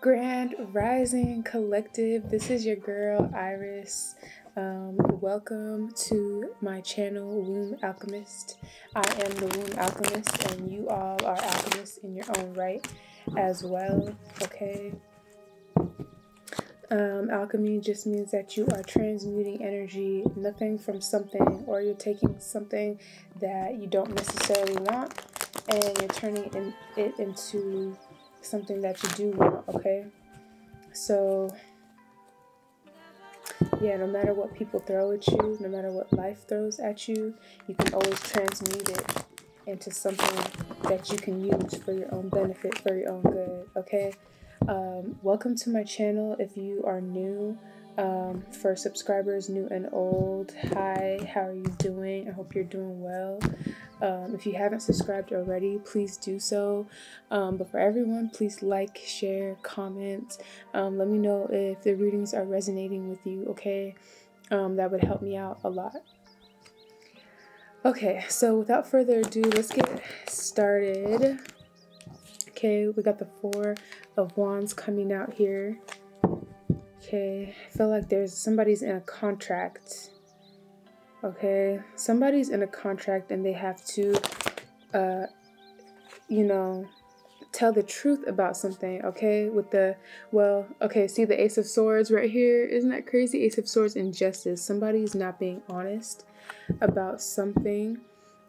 Grand Rising Collective. This is your girl Iris. Um, welcome to my channel, Womb Alkemist. I am the Womb Alkemist, and you all are alchemists in your own right as well. Okay. Um, alchemy just means that you are transmuting energy, nothing from something, or you're taking something that you don't necessarily want and you're turning in, it into something that you do want, okay? So, yeah, no matter what people throw at you, no matter what life throws at you, you can always transmute it into something that you can use for your own benefit, for your own good, okay? Um, welcome to my channel if you are new. Um, for subscribers new and old, hi, how are you doing? I hope you're doing well. Um, if you haven't subscribed already, please do so. Um, but for everyone, please like, share, comment. Um, let me know if the readings are resonating with you, okay? Um, that would help me out a lot. Okay, so without further ado, let's get started. Okay, we got the Four of Wands coming out here. Okay, I feel like there's somebody's in a contract okay? Somebody's in a contract and they have to uh you know tell the truth about something okay? With the well okay see the ace of swords right here? Isn't that crazy? Ace of swords injustice somebody's not being honest about something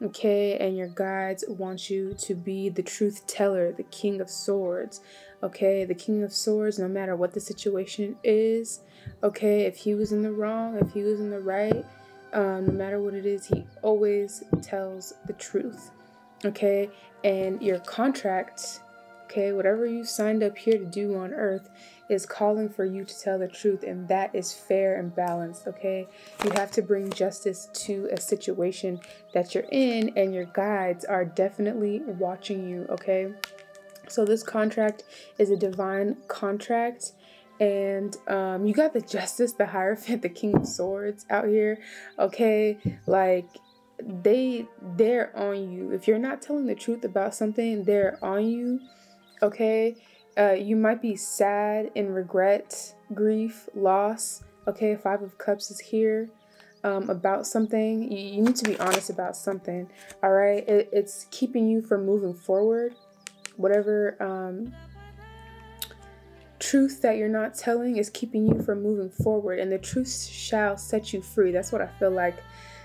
okay? And your guides want you to be the truth teller the king of swords okay the king of swords no matter what the situation is okay if he was in the wrong if he was in the right um, no matter what it is, he always tells the truth. Okay, and your contract, okay, whatever you signed up here to do on earth is calling for you to tell the truth, and that is fair and balanced. Okay, you have to bring justice to a situation that you're in, and your guides are definitely watching you. Okay, so this contract is a divine contract and um, you got the justice, the hierophant, the king of swords out here. Okay, like they they're on you. If you're not telling the truth about something, they're on you. Okay, uh, you might be sad and regret, grief, loss. Okay, five of cups is here. Um, about something, you, you, need to be honest about something. All right, it, it's keeping you from moving forward. Whatever um, truth that you're not telling is keeping you from moving forward and the truth shall set you free. That's what i feel like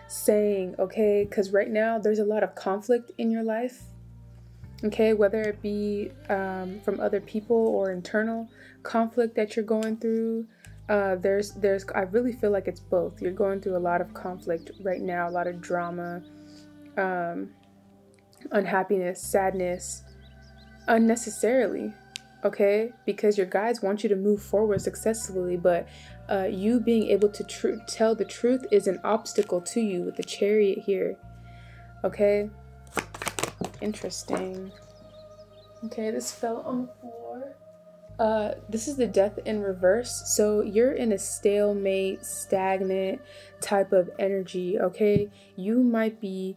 saying okay? Because right now there's a lot of conflict in your life okay? Whether it be um, from other people or internal conflict that you're going through uh, there's there's i really feel like it's both. You're going through a lot of conflict right now a lot of drama um, unhappiness sadness unnecessarily okay? Because your guides want you to move forward successfully, but uh, you being able to tr- tell the truth is an obstacle to you with the chariot here, okay? Interesting. Okay, this fell on the floor. Uh, this is the death in reverse. So you're in a stalemate, stagnant type of energy, okay? You might be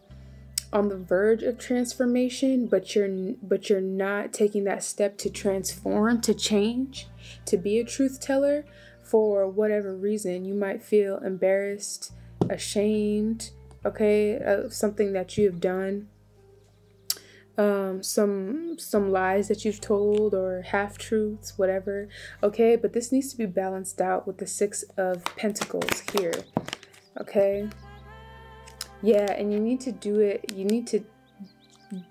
on the verge of transformation but you're but you're not taking that step to transform to change to be a truth teller for whatever reason you might feel embarrassed ashamed okay of something that you have done. Um, some some lies that you've told or half truths whatever okay? But this needs to be balanced out with the six of pentacles here okay yeah, and you need to do it, you need to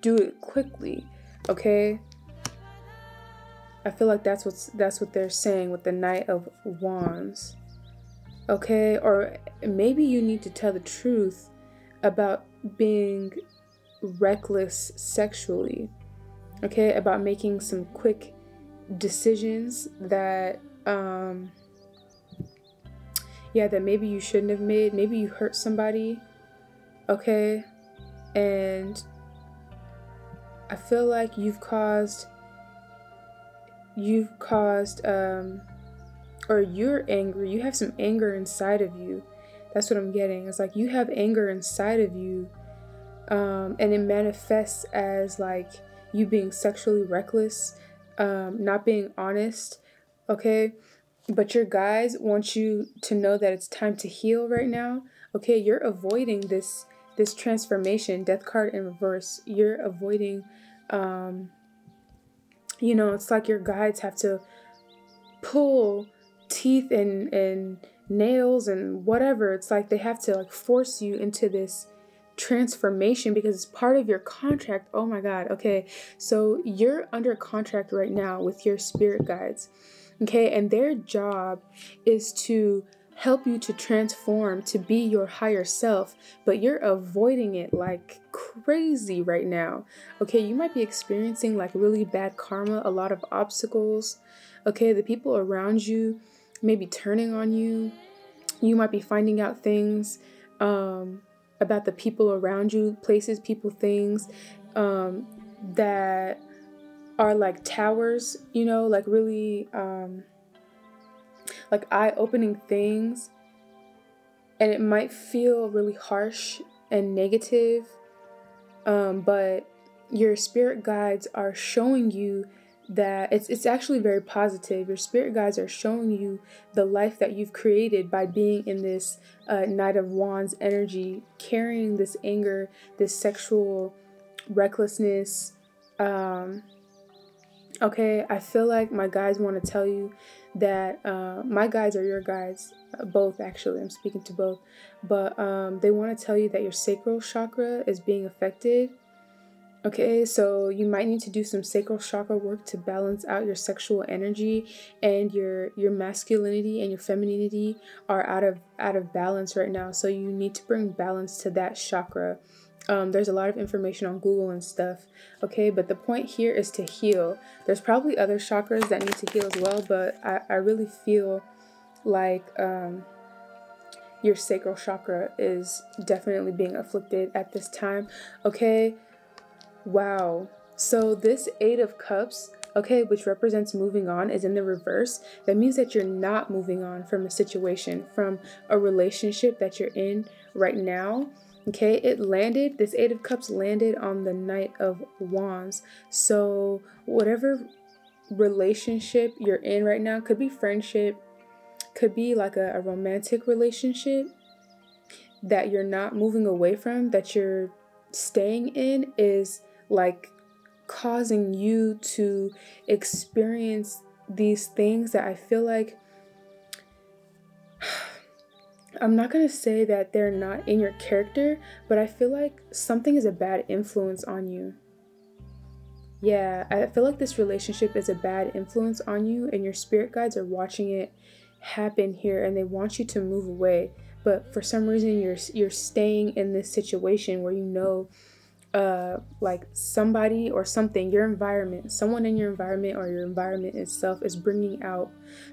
do it quickly, okay? I feel like that's what's that's what they're saying with the Knight of Wands. Okay? Or maybe you need to tell the truth about being reckless sexually. Okay? About making some quick decisions that um yeah, that maybe you shouldn't have made. Maybe you hurt somebody okay? And I feel like you've caused you've caused um or you're angry. You have some anger inside of you. That's what I'm getting. It's like you have anger inside of you. Um, and it manifests as like you being sexually reckless, um, not being honest Okay? But your guys want you to know that it's time to heal right now. Okay, you're avoiding this this transformation, death card in reverse. You're avoiding um you know, it's like your guides have to pull teeth and and nails and whatever. It's like they have to like force you into this transformation because it's part of your contract. Oh my god. Okay. So you're under contract right now with your spirit guides. Okay? And their job is to help you to transform to be your higher self, but you're avoiding it like crazy right now. Okay, you might be experiencing like really bad karma, a lot of obstacles. Okay, the people around you may be turning on you. You might be finding out things um, about the people around you, places, people, things um, that are like towers, you know, like really um, like eye opening things. And it might feel really harsh and negative, um, but your spirit guides are showing you that it's it's actually very positive. Your spirit guides are showing you the life that you've created by being in this uh, Knight of Wands energy, carrying this anger, this sexual recklessness. Um, okay, I feel like my guides want to tell you that uh, my guides are your guides, uh, both actually. I'm speaking to both, but um, they want to tell you that your sacral chakra is being affected Okay, so you might need to do some sacral chakra work to balance out your sexual energy and your your masculinity and your femininity are out of out of balance right now. So you need to bring balance to that chakra. Um, there's a lot of information on Google and stuff. Okay, but the point here is to heal. There's probably other chakras that need to heal as well, but I, I really feel like um, your sacral chakra is definitely being afflicted at this time. Okay Wow. So this Eight of Cups, okay, which represents moving on, is in the reverse. That means that you're not moving on from a situation, from a relationship that you're in right now. Okay, it landed, this Eight of Cups landed on the Knight of Wands. So, whatever relationship you're in right now, could be friendship, could be like a, a romantic relationship that you're not moving away from, that you're staying in, is like causing you to experience these things that I feel like I'm not to say that they're not in your character, but I feel like something is a bad influence on you. Yeah, I feel like this relationship is a bad influence on you, and your spirit guides are watching it happen here and they want you to move away. But for some reason, you're, you're staying in this situation where you know uh like somebody or something your environment someone in your environment or your environment itself is bringing out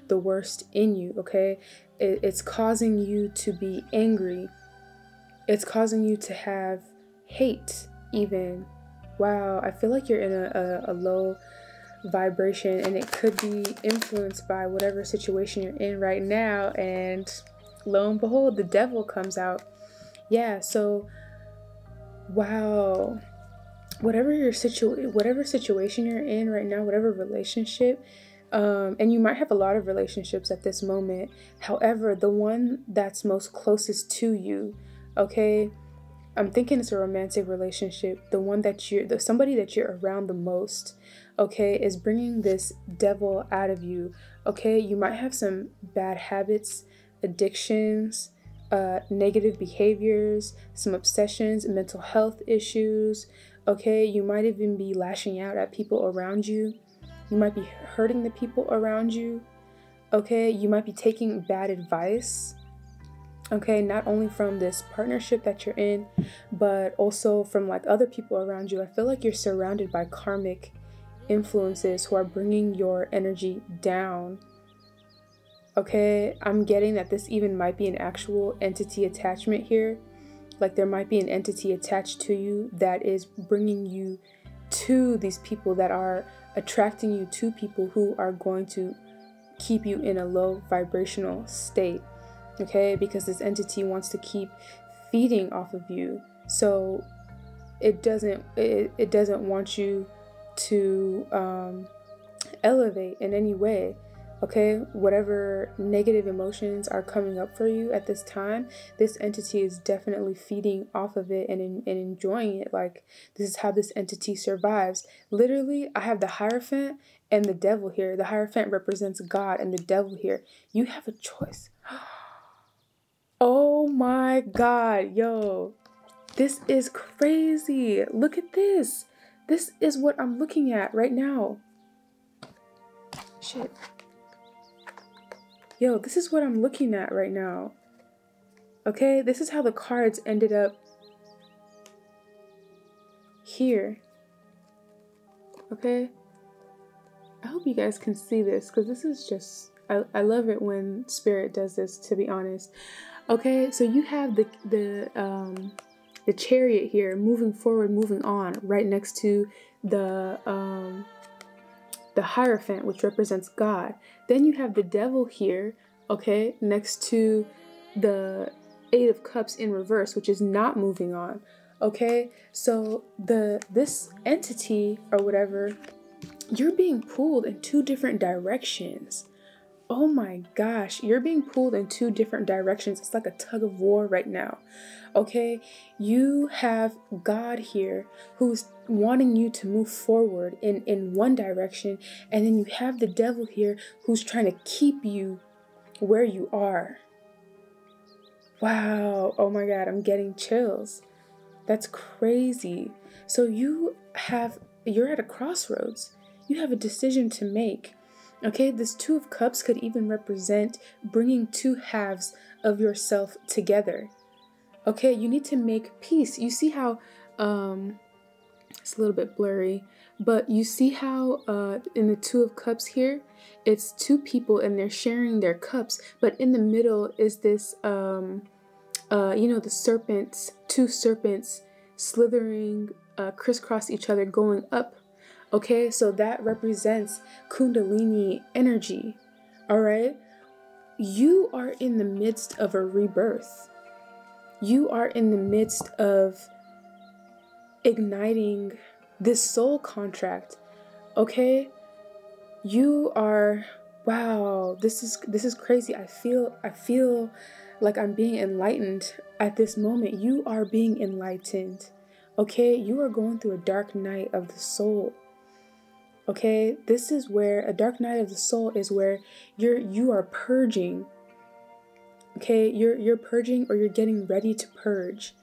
the worst in you okay it, it's causing you to be angry. It's causing you to have hate even. Wow i feel like you're in a, a, a low vibration and it could be influenced by whatever situation you're in right now. And lo and behold the devil comes out. Yeah so wow. Whatever your situ whatever situation you're in right now whatever relationship um, and you might have a lot of relationships at this moment however the one that's most closest to you okay i'm thinking it's a romantic relationship the one that you're the somebody that you're around the most okay is bringing this devil out of you okay you might have some bad habits addictions uh, negative behaviors, some obsessions, mental health issues. Okay, you might even be lashing out at people around you. You might be hurting the people around you. Okay, you might be taking bad advice. Okay, not only from this partnership that you're in, but also from like other people around you. I feel like you're surrounded by karmic influences who are bringing your energy down Okay, I'm getting that this even might be an actual entity attachment here. Like there might be an entity attached to you that is bringing you to these people that are attracting you to people who are going to keep you in a low vibrational state. Okay, because this entity wants to keep feeding off of you. So it doesn't it, it doesn't want you to um, elevate in any way okay whatever negative emotions are coming up for you at this time this entity is definitely feeding off of it and, and enjoying it. Like this is how this entity survives. Literally i have the hierophant and the devil here. The hierophant represents god and the devil here. You have a choice. Oh my god yo. This is crazy. Look at this. This is what i'm looking at right now. Shit yo, this is what I'm looking at right now. Okay, this is how the cards ended up here. Okay, I hope you guys can see this because this is just, I, I love it when Spirit does this, to be honest. Okay, so you have the, the, um, the chariot here moving forward, moving on, right next to the, um, the Hierophant, which represents God. Then you have the devil here, okay, next to the Eight of Cups in reverse, which is not moving on. Okay, so the this entity or whatever, you're being pulled in two different directions. Oh my gosh, you're being pulled in two different directions. It's like a tug of war right now. Okay, you have God here who's wanting you to move forward in, in one direction, and then you have the devil here who's trying to keep you where you are. Wow, oh my god, I'm getting chills. That's crazy. So you have, you're at a crossroads. You have a decision to make. Okay, this Two of Cups could even represent bringing two halves of yourself together. Okay, you need to make peace. You see how um, it's a little bit blurry, but you see how uh, in the Two of Cups here, it's two people and they're sharing their cups, but in the middle is this, um, uh, you know, the serpents, two serpents slithering uh, crisscross each other going up. Okay, so that represents Kundalini energy. All right, you are in the midst of a rebirth. You are in the midst of igniting this soul contract. Okay? You are wow, this is this is crazy. I feel I feel like I'm being enlightened at this moment. You are being enlightened. Okay? You are going through a dark night of the soul. Okay? This is where a dark night of the soul is where you're you are purging. Okay? You're you're purging or you're getting ready to purge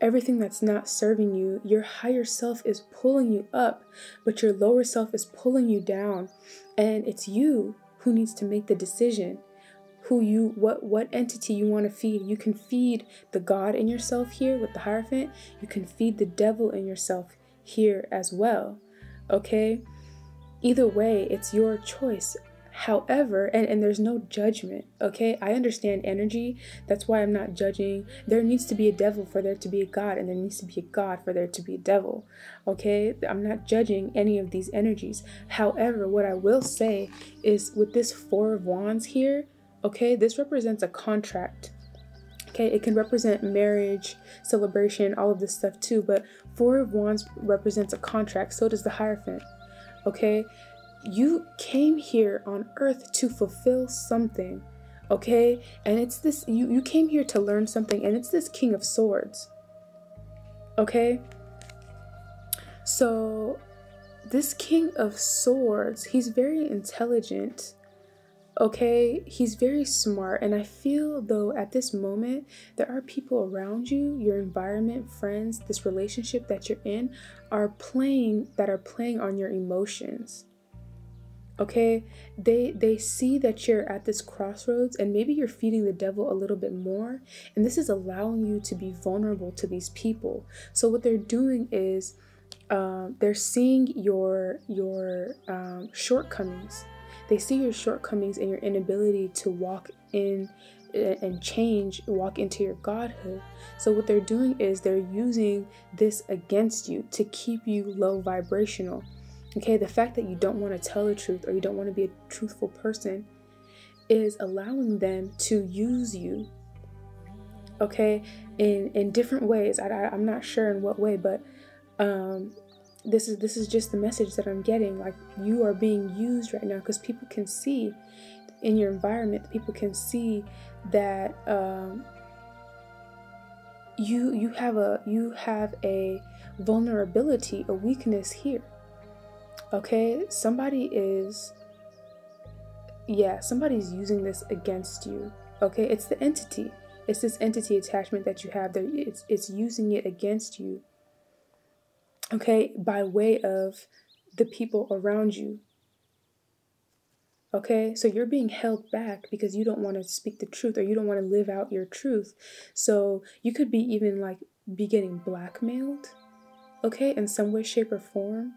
everything that's not serving you, your higher self is pulling you up, but your lower self is pulling you down. And it's you who needs to make the decision who you what what entity you want to feed. You can feed the God in yourself here with the Hierophant. You can feed the devil in yourself here as well. Okay? Either way, it's your choice. However, and, and there's no judgment, okay? I understand energy. That's why I'm not judging. There needs to be a devil for there to be a God, and there needs to be a God for there to be a devil, okay? I'm not judging any of these energies. However, what I will say is with this Four of Wands here, okay, this represents a contract. Okay, it can represent marriage, celebration, all of this stuff too, but Four of Wands represents a contract, so does the Hierophant. Okay, you came here on earth to fulfill something okay? And it's this you you came here to learn something and it's this king of swords okay? So this king of swords he's very intelligent okay he's very smart and i feel though at this moment there are people around you your environment friends this relationship that you're in are playing that are playing on your emotions okay? They they see that you're at this crossroads and maybe you're feeding the devil a little bit more and this is allowing you to be vulnerable to these people. So what they're doing is um, they're seeing your your um, shortcomings they see your shortcomings and your inability to walk in and change walk into your godhood so what they're doing is they're using this against you to keep you low vibrational Okay, the fact that you don't want to tell the truth or you don't want to be a truthful person is allowing them to use you. Okay, in in different ways. I, I am not sure in what way, but um, this is this is just the message that I'm getting. Like you are being used right now because people can see in your environment. People can see that um, you you have a you have a vulnerability, a weakness here. Okay, somebody is yeah, somebody's using this against you. Okay, it's the entity. It's this entity attachment that you have that it's it's using it against you. Okay, by way of the people around you. Okay, so you're being held back because you don't want to speak the truth or you don't want to live out your truth. So you could be even like be getting blackmailed, okay, in some way, shape, or form.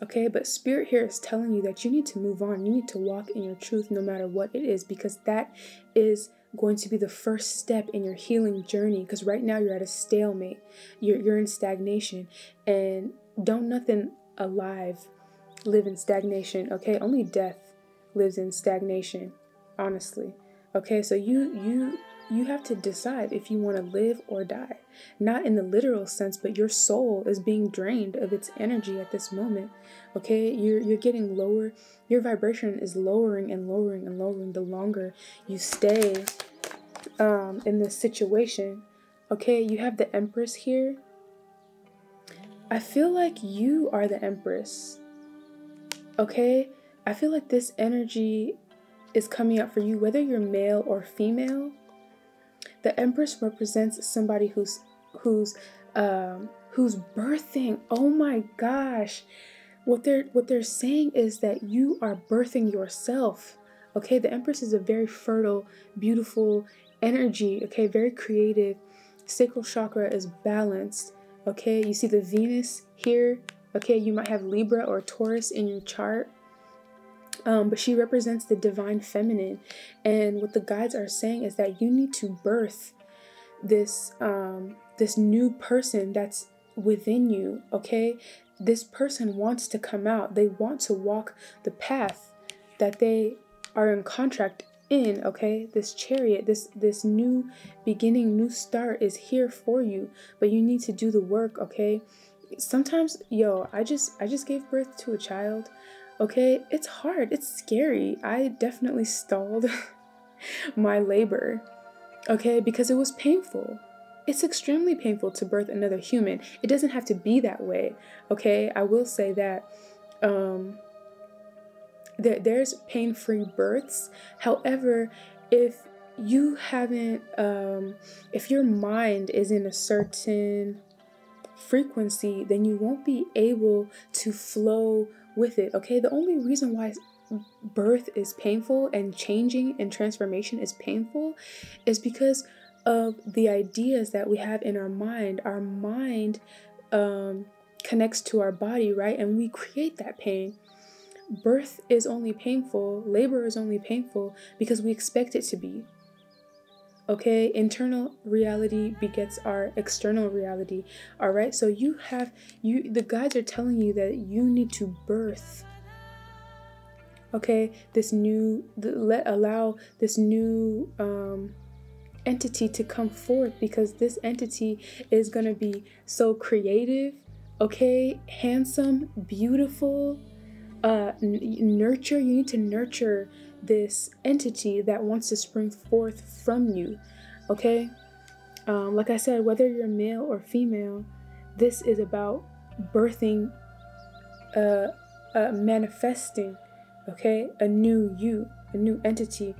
Okay, but Spirit here is telling you that you need to move on. You need to walk in your truth no matter what it is, because that is going to be the first step in your healing journey. Because right now you're at a stalemate, you're, you're in stagnation, and don't nothing alive live in stagnation. Okay, only death lives in stagnation, honestly. Okay, so you you you have to decide if you want to live or die. Not in the literal sense, but your soul is being drained of its energy at this moment. Okay, you're you're getting lower. Your vibration is lowering and lowering and lowering the longer you stay um, in this situation. Okay, you have the Empress here. I feel like you are the Empress. Okay, I feel like this energy is coming out for you, whether you're male or female. The Empress represents somebody who's who's um, who's birthing. Oh my gosh. What they're what they're saying is that you are birthing yourself. Okay, the Empress is a very fertile, beautiful energy, okay, very creative. Sacral chakra is balanced. Okay, you see the Venus here. Okay, you might have Libra or Taurus in your chart. Um, but she represents the divine feminine. And what the guides are saying is that you need to birth this um, this new person that's within you. Okay, this person wants to come out. They want to walk the path that they are in contract in. Okay, this chariot, this this new beginning, new start is here for you. But you need to do the work. Okay. Sometimes, yo, I just I just gave birth to a child Okay, it's hard, it's scary. I definitely stalled my labor, okay, because it was painful. It's extremely painful to birth another human. It doesn't have to be that way, okay? I will say that um, there, there's pain free births. However, if you haven't, um, if your mind is in a certain frequency, then you won't be able to flow with it, okay? The only reason why birth is painful and changing and transformation is painful is because of the ideas that we have in our mind. Our mind um, connects to our body, right? And we create that pain. Birth is only painful, labor is only painful because we expect it to be. Okay, internal reality begets our external reality. All right, so you have you the guides are telling you that you need to birth. Okay, this new let allow this new um, entity to come forth because this entity is gonna be so creative. Okay, handsome, beautiful. Uh, n- nurture. You need to nurture this entity that wants to spring forth from you. Okay? Um, like I said, whether you're male or female, this is about birthing, uh, uh, manifesting, okay, a new you, a new entity.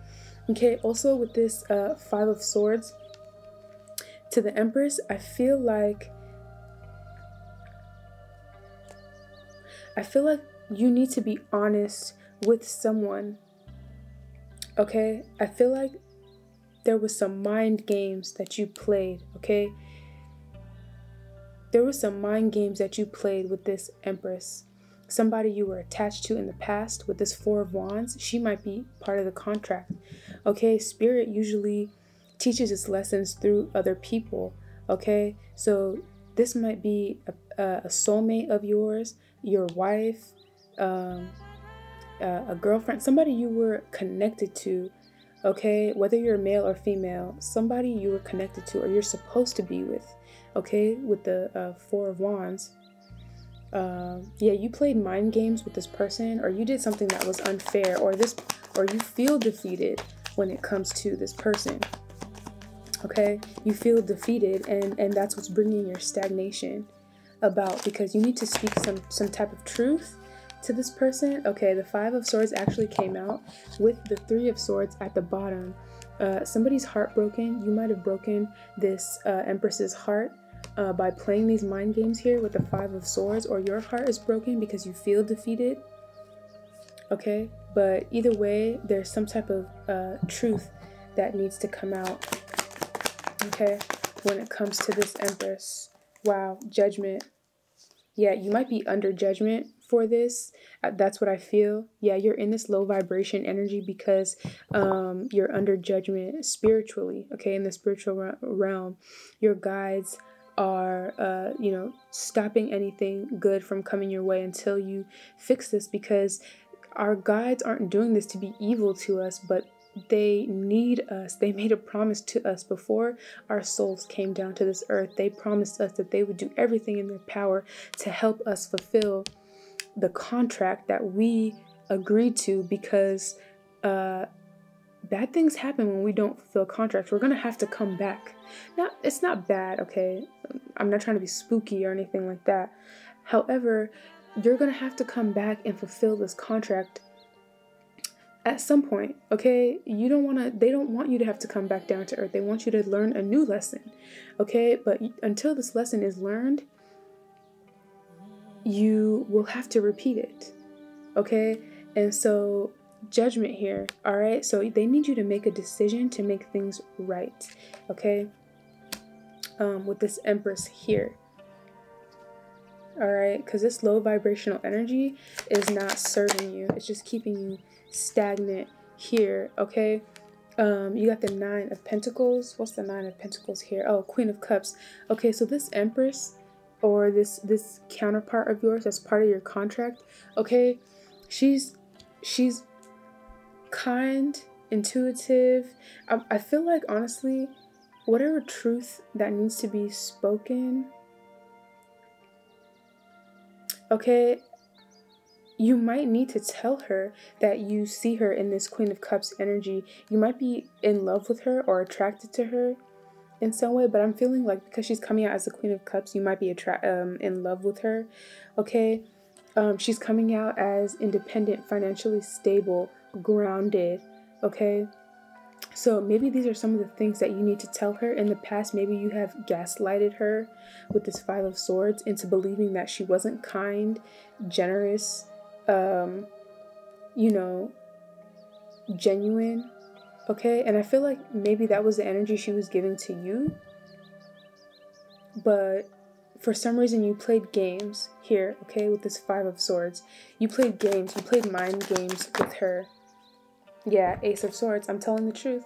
Okay, also with this uh, Five of Swords to the Empress, I feel like. I feel like you need to be honest with someone Okay? I feel like there was some mind games that you played, okay? There was some mind games that you played with this Empress. Somebody you were attached to in the past with this Four of Wands, she might be part of the contract. Okay? Spirit usually teaches its lessons through other people. Okay? So this might be a, a soulmate of yours, your wife, um, uh, a girlfriend, somebody you were connected to, okay, whether you're male or female, somebody you were connected to or you're supposed to be with, okay, with the uh, Four of Wands. Uh, yeah, you played mind games with this person, or you did something that was unfair, or this, or you feel defeated when it comes to this person. Okay, you feel defeated, and and that's what's bringing your stagnation about because you need to speak some some type of truth to this person. Okay, the Five of Swords actually came out with the Three of Swords at the bottom. Uh, somebody's heartbroken. You might have broken this uh, Empress's heart uh, by playing these mind games here with the Five of Swords, or your heart is broken because you feel defeated. Okay, but either way, there's some type of uh, truth that needs to come out. Okay, when it comes to this Empress. Wow, judgment. Yeah, you might be under judgment for this. Uh, that's what I feel. Yeah, you're in this low vibration energy because um, you're under judgment spiritually, okay, in the spiritual realm. Your guides are, uh, you know, stopping anything good from coming your way until you fix this because our guides aren't doing this to be evil to us, but they need us. They made a promise to us before our souls came down to this earth. They promised us that they would do everything in their power to help us fulfill the contract that we agreed to because uh, bad things happen when we don't fulfill contracts. We're gonna have to come back. Now, it's not bad, okay? I'm not trying to be spooky or anything like that. However, you're gonna have to come back and fulfill this contract at some point, okay? You don't wanna, they don't want you to have to come back down to earth. They want you to learn a new lesson, okay? But until this lesson is learned, you will have to repeat it. Okay? And so, judgment here, all right? So, they need you to make a decision to make things right. Okay? Um, with this Empress here. All right? Because this low vibrational energy is not serving you, it's just keeping you stagnant here. Okay? Um, you got the nine of pentacles what's the nine of pentacles here oh queen of cups okay so this empress or this this counterpart of yours as part of your contract okay? She's she's kind intuitive. I, I feel like honestly whatever truth that needs to be spoken okay you might need to tell her that you see her in this queen of cups energy. You might be in love with her or attracted to her in some way, but I'm feeling like because she's coming out as the Queen of Cups, you might be attra- um, in love with her. Okay, um, she's coming out as independent, financially stable, grounded. Okay, so maybe these are some of the things that you need to tell her. In the past, maybe you have gaslighted her with this Five of Swords into believing that she wasn't kind, generous, um, you know, genuine Okay, and I feel like maybe that was the energy she was giving to you. But for some reason, you played games here, okay, with this Five of Swords. You played games, you played mind games with her. Yeah, Ace of Swords, I'm telling the truth.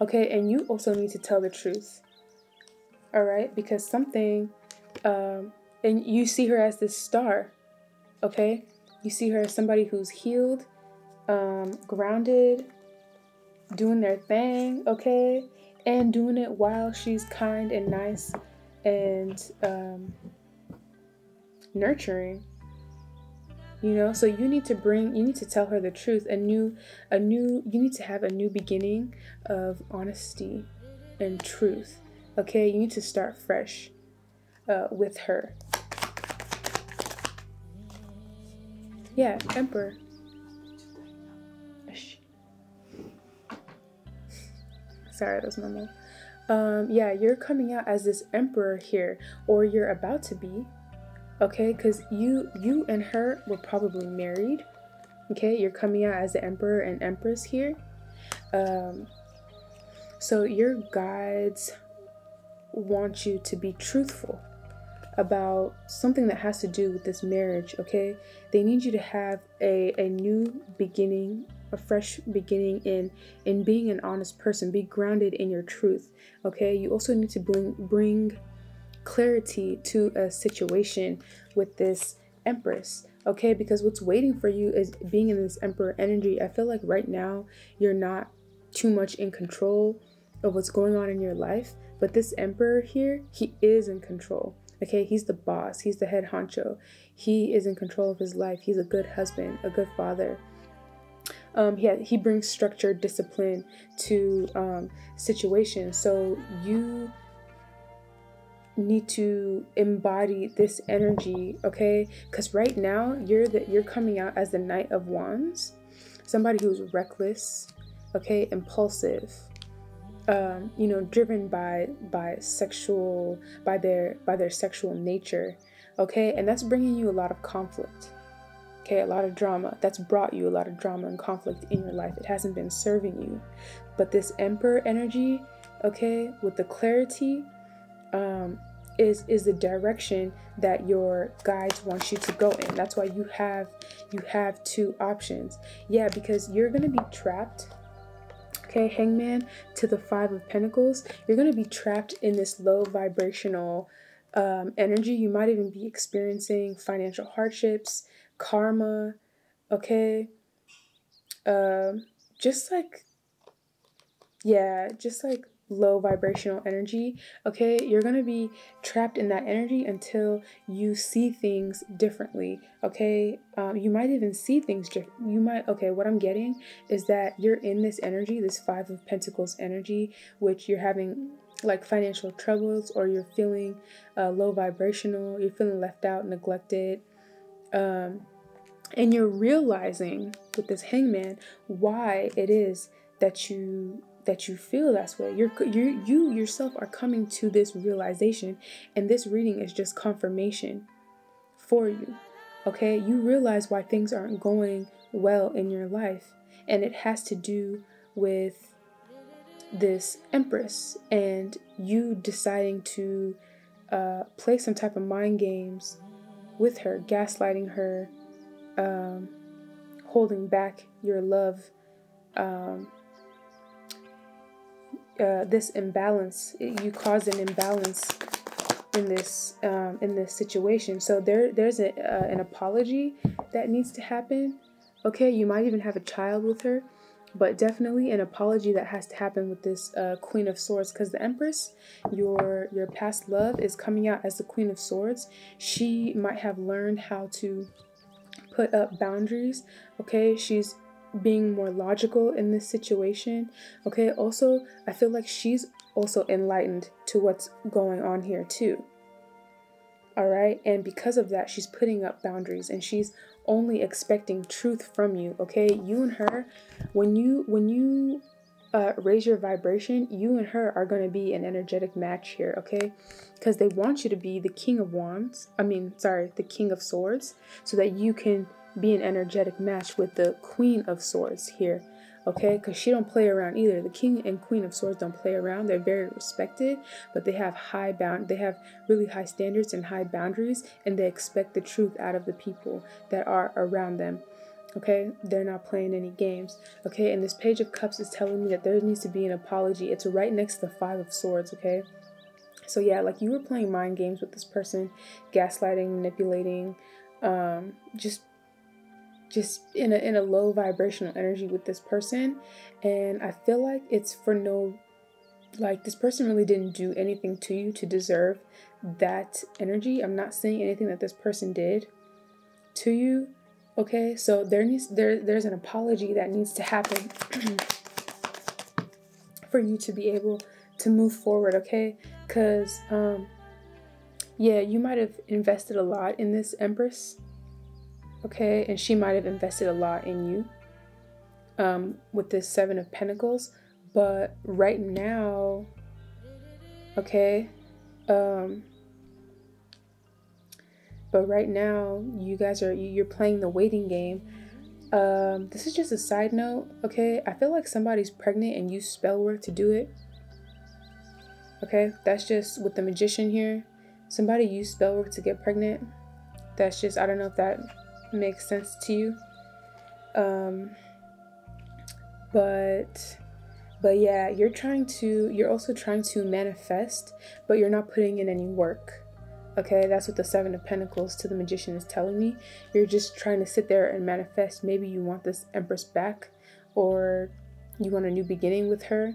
Okay, and you also need to tell the truth. All right, because something, um, and you see her as this star, okay? You see her as somebody who's healed, um, grounded, doing their thing, okay? And doing it while she's kind and nice and um, nurturing. You know, so you need to bring, you need to tell her the truth. A new, a new, you need to have a new beginning of honesty and truth. Okay, you need to start fresh uh, with her. Yeah, Emperor. Um, yeah, you're coming out as this emperor here, or you're about to be. Okay, because you you and her were probably married. Okay, you're coming out as the emperor and empress here. Um, so your guides want you to be truthful about something that has to do with this marriage, okay? They need you to have a, a new beginning a fresh beginning in in being an honest person be grounded in your truth okay you also need to bring bring clarity to a situation with this empress okay because what's waiting for you is being in this emperor energy i feel like right now you're not too much in control of what's going on in your life But this emperor here, he is in control. Okay, he's the boss, he's the head honcho. He is in control of his life. He's a good husband, a good father. Um, he, he brings structure, discipline to um, situations. So you need to embody this energy, okay? Because right now you're that you're coming out as the Knight of Wands, somebody who's reckless, okay, impulsive, um, you know, driven by by sexual by their by their sexual nature, okay, and that's bringing you a lot of conflict. Okay, a lot of drama. That's brought you a lot of drama and conflict in your life. It hasn't been serving you. But this Emperor energy, okay, with the clarity, um, is is the direction that your guides want you to go in. That's why you have you have two options. Yeah, because you're gonna be trapped. Okay, Hangman to the Five of Pentacles. You're gonna be trapped in this low vibrational um, energy. You might even be experiencing financial hardships, karma. Okay, um, just like yeah, just like low vibrational energy, okay, you're to be trapped in that energy until you see things differently, okay? Um, you might even see things. You might, okay, what I'm getting is that you're in this energy, this Five of Pentacles energy, which you're having like financial troubles or you're feeling uh, low vibrational, you're feeling left out, neglected. Um, and you're realizing with this hangman why it is that you that you feel that way. You're you you yourself are coming to this realization and this reading is just confirmation for you. Okay? You realize why things aren't going well in your life and it has to do with this empress and you deciding to uh, play some type of mind games with her, gaslighting her, um, holding back your love um, uh, this imbalance. You caused an imbalance in this um, in this situation. So there there's a, uh, an apology that needs to happen. Okay you might even have a child with her but definitely an apology that has to happen with this uh, queen of swords because the empress your your past love is coming out as the queen of swords she might have learned how to put up boundaries okay she's being more logical in this situation. Okay, also, I feel like she's also enlightened to what's going on here too. All right, and because of that, she's putting up boundaries and she's only expecting truth from you. Okay, you and her, when you when you uh, raise your vibration, you and her are going to be an energetic match here, okay? Because they want you to be the King of Wands. I mean, sorry, the King of Swords, so that you can be an energetic match with the Queen of Swords here, okay? Because she don't play around either. The King and Queen of Swords don't play around. They're very respected, but they have high bound. They have really high standards and high boundaries, and they expect the truth out of the people that are around them. Okay, they're not playing any games. Okay, and this Page of Cups is telling me that there needs to be an apology. It's right next to the Five of Swords. Okay. So yeah, like you were playing mind games with this person, gaslighting, manipulating, um, just just in a in a low vibrational energy with this person and I feel like it's for no like this person really didn't do anything to you to deserve that energy. I'm not saying anything that this person did to you. Okay? So there needs there there's an apology that needs to happen for you to be able to move forward, okay? Cuz um yeah, you might have invested a lot in this empress okay? And she might have invested a lot in you um, with this Seven of Pentacles. But right now, okay, um, but right now you guys are you're playing the waiting game. Um, this is just a side note, okay? I feel like somebody's pregnant and use spell work to do it. Okay, that's just with the magician here. Somebody used spell work to get pregnant. That's just I don't know if that makes sense to you. Um, but but yeah, you're trying to you're also trying to manifest, but you're not putting in any work. Okay, that's what the Seven of Pentacles to the Magician is telling me. You're just trying to sit there and manifest. Maybe you want this Empress back, or you want a new beginning with her,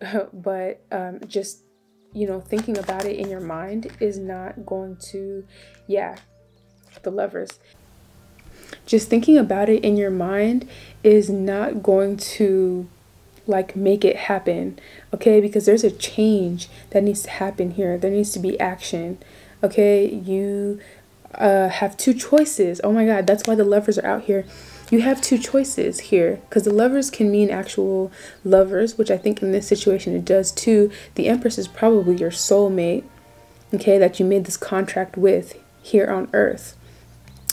but um, just you know, thinking about it in your mind is not going to, yeah, the lovers. Just thinking about it in your mind is not going to like make it happen, okay? Because there's a change that needs to happen here. There needs to be action, okay? You uh, have two choices. Oh my God, that's why the lovers are out here. You have two choices here because the lovers can mean actual lovers, which I think in this situation it does too. The Empress is probably your soulmate, okay, that you made this contract with here on earth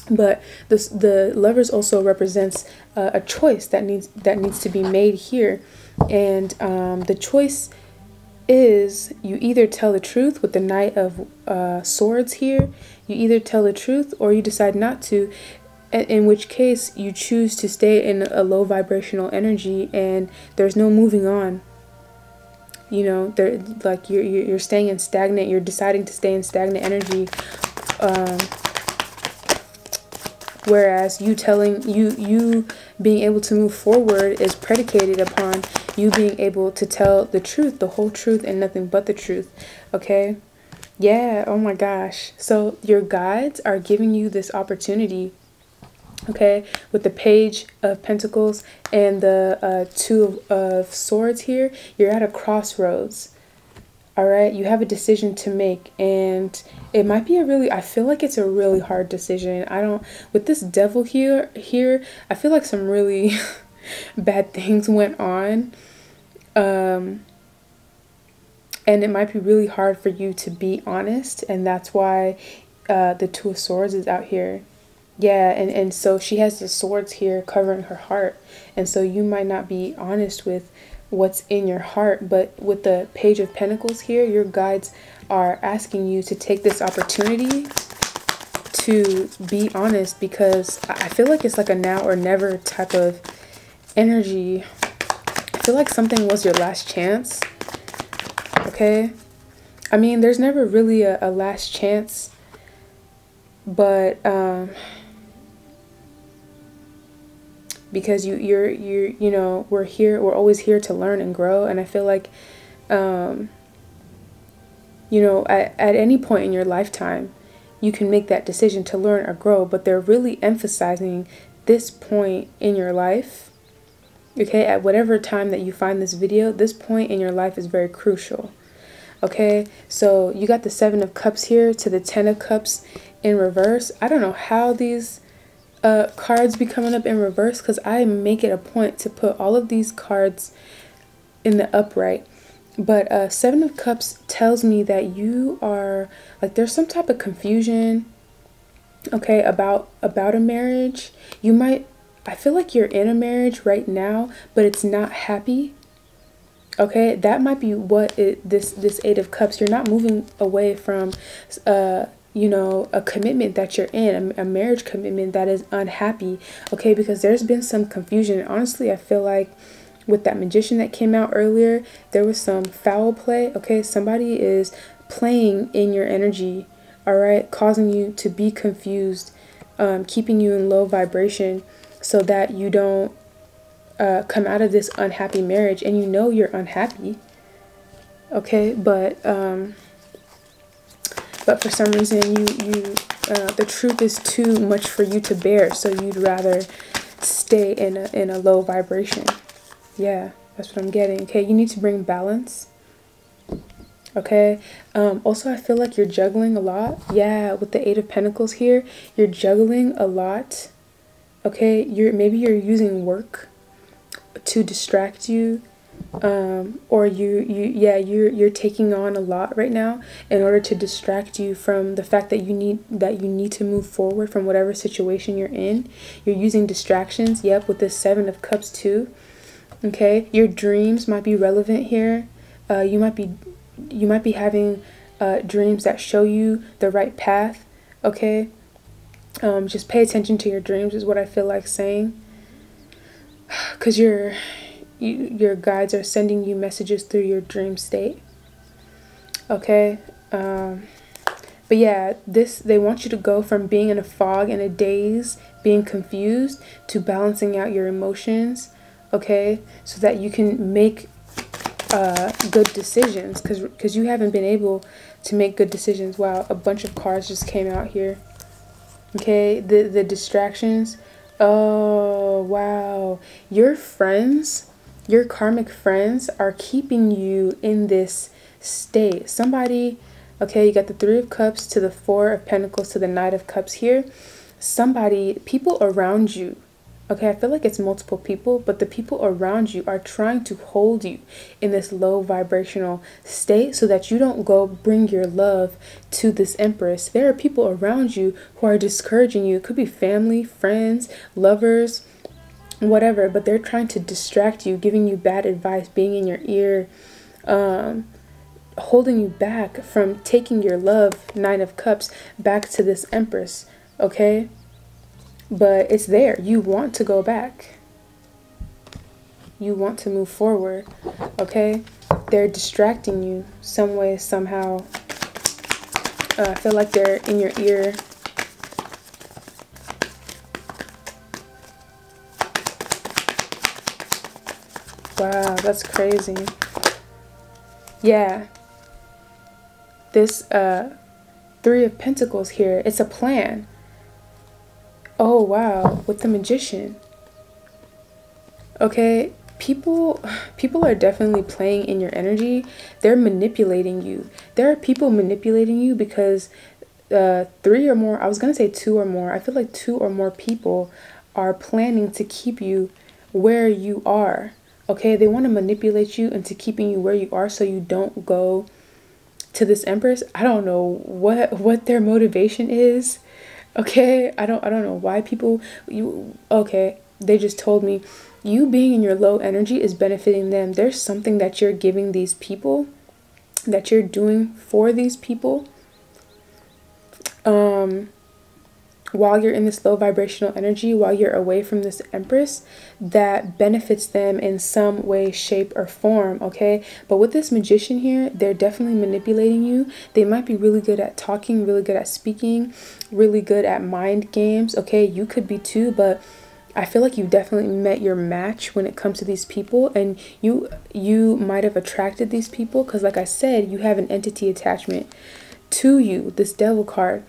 but this the lovers also represents uh, a choice that needs that needs to be made here. And um, the choice is you either tell the truth with the knight of uh, swords here you either tell the truth or you decide not to in which case you choose to stay in a low vibrational energy and there's no moving on. You know like you're you're staying in stagnant you're deciding to stay in stagnant energy um, whereas you telling you you being able to move forward is predicated upon you being able to tell the truth the whole truth and nothing but the truth okay? Yeah oh my gosh. So your guides are giving you this opportunity okay with the page of pentacles and the uh, two of, of swords here you're at a crossroads all right you have a decision to make and it might be a really i feel like it's a really hard decision. I don't with this devil here here i feel like some really bad things went on um and it might be really hard for you to be honest and that's why uh the two of swords is out here. Yeah and and so she has the swords here covering her heart and so you might not be honest with what's in your heart. But with the Page of Pentacles here, your guides are asking you to take this opportunity to be honest because I feel like it's like a now or never type of energy. I feel like something was your last chance. Okay? I mean, there's never really a, a last chance, but um, because you you're you're you know we're here we're always here to learn and grow. And i feel like um you know at, at any point in your lifetime you can make that decision to learn or grow but they're really emphasizing this point in your life okay? At whatever time that you find this video this point in your life is very crucial okay? So you got the seven of cups here to the ten of cups in reverse. I don't know how these uh, cards be coming up in reverse because I make it a point to put all of these cards in the upright. But uh, Seven of Cups tells me that you are like there's some type of confusion, okay, about about a marriage. You might I feel like you're in a marriage right now, but it's not happy. Okay, that might be what it this this Eight of Cups. You're not moving away from uh you know, a commitment that you're in, a, a, marriage commitment that is unhappy, okay? Because there's been some confusion. Honestly, I feel like with that magician that came out earlier, there was some foul play, okay? Somebody is playing in your energy, all right? Causing you to be confused, um, keeping you in low vibration so that you don't uh, come out of this unhappy marriage and you know you're unhappy, okay? But, um, but for some reason you you uh, the truth is too much for you to bear so you'd rather stay in a, in a low vibration. Yeah that's what i'm getting. Okay you need to bring balance. Okay um, also i feel like you're juggling a lot. Yeah with the eight of pentacles here you're juggling a lot. Okay you're maybe you're using work to distract you um, or you you yeah you're you're taking on a lot right now in order to distract you from the fact that you need that you need to move forward from whatever situation you're in. You're using distractions yep with this seven of cups too okay? Your dreams might be relevant here. Uh, you might be you might be having uh, dreams that show you the right path okay? Um, just pay attention to your dreams is what I feel like saying. Because you're you, your guides are sending you messages through your dream state. Okay? Um, but yeah, this they want you to go from being in a fog and a daze, being confused, to balancing out your emotions, okay? So that you can make uh, good decisions because because you haven't been able to make good decisions. Wow, a bunch of cars just came out here. Okay, the the distractions. Oh wow, your friends, your karmic friends are keeping you in this state. Somebody, okay, you got the three of cups to the four of pentacles to the knight of cups here. Somebody, people around you Okay, I feel like it's multiple people, but the people around you are trying to hold you in this low vibrational state so that you don't go bring your love to this empress. There are people around you who are discouraging you. It could be family, friends, lovers, whatever, but they're trying to distract you, giving you bad advice, being in your ear, um, holding you back from taking your love, Nine of Cups, back to this empress. Okay? but it's there. You want to go back. You want to move forward. Okay? They're distracting you some way, somehow. Uh, I feel like they're in your ear. Wow, that's crazy. Yeah. This uh, Three of Pentacles here, it's a plan Oh, wow, with the magician. Okay, people people are definitely playing in your energy. They're manipulating you. There are people manipulating you because uh, three or more, I was going to say two or more. I feel like two or more people are planning to keep you where you are. Okay, they want to manipulate you into keeping you where you are so you don't go to this empress. I don't know what what their motivation is Okay, I don't I don't know why people you okay, they just told me you being in your low energy is benefiting them. There's something that you're giving these people that you're doing for these people. Um while you're in this low vibrational energy, while you're away from this Empress, that benefits them in some way, shape, or form, okay? But with this Magician here, they're definitely manipulating you. They might be really good at talking, really good at speaking, really good at mind games, okay? You could be too, but I feel like you definitely met your match when it comes to these people and you you might have attracted these people because like I said, you have an entity attachment to you, this devil card.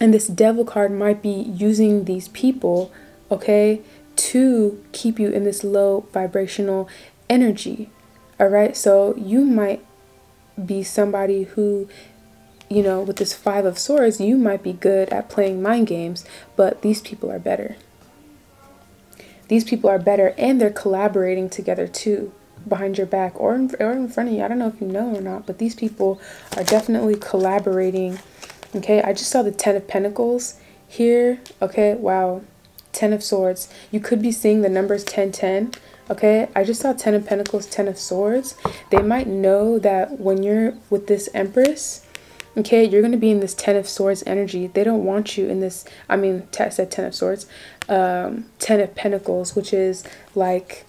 And this devil card might be using these people, okay, to keep you in this low vibrational energy. All right. So you might be somebody who, you know, with this Five of Swords, you might be good at playing mind games, but these people are better. These people are better and they're collaborating together too behind your back or in, or in front of you. I don't know if you know or not, but these people are definitely collaborating Okay, I just saw the Ten of Pentacles here. Okay, wow. Ten of Swords. You could be seeing the numbers 10, 10. Okay, I just saw Ten of Pentacles, Ten of Swords. They might know that when you're with this Empress, okay, you're going to be in this Ten of Swords energy. They don't want you in this, I mean, I said Ten of Swords, um, Ten of Pentacles, which is like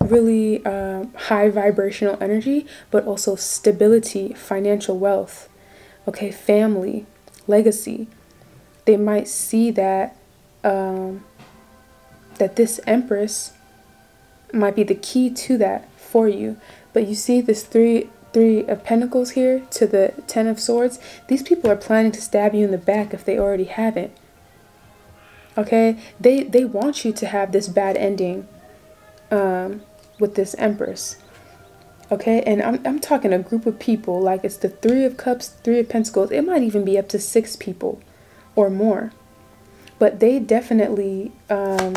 really uh, high vibrational energy, but also stability, financial wealth okay, family, legacy. They might see that um, that this empress might be the key to that for you. But you see this three three of pentacles here to the ten of swords. These people are planning to stab you in the back if they already haven't. Okay, they they want you to have this bad ending um, with this empress okay and I'm, I'm talking a group of people like it's the three of cups three of pentacles. It might even be up to six people or more. But they definitely um,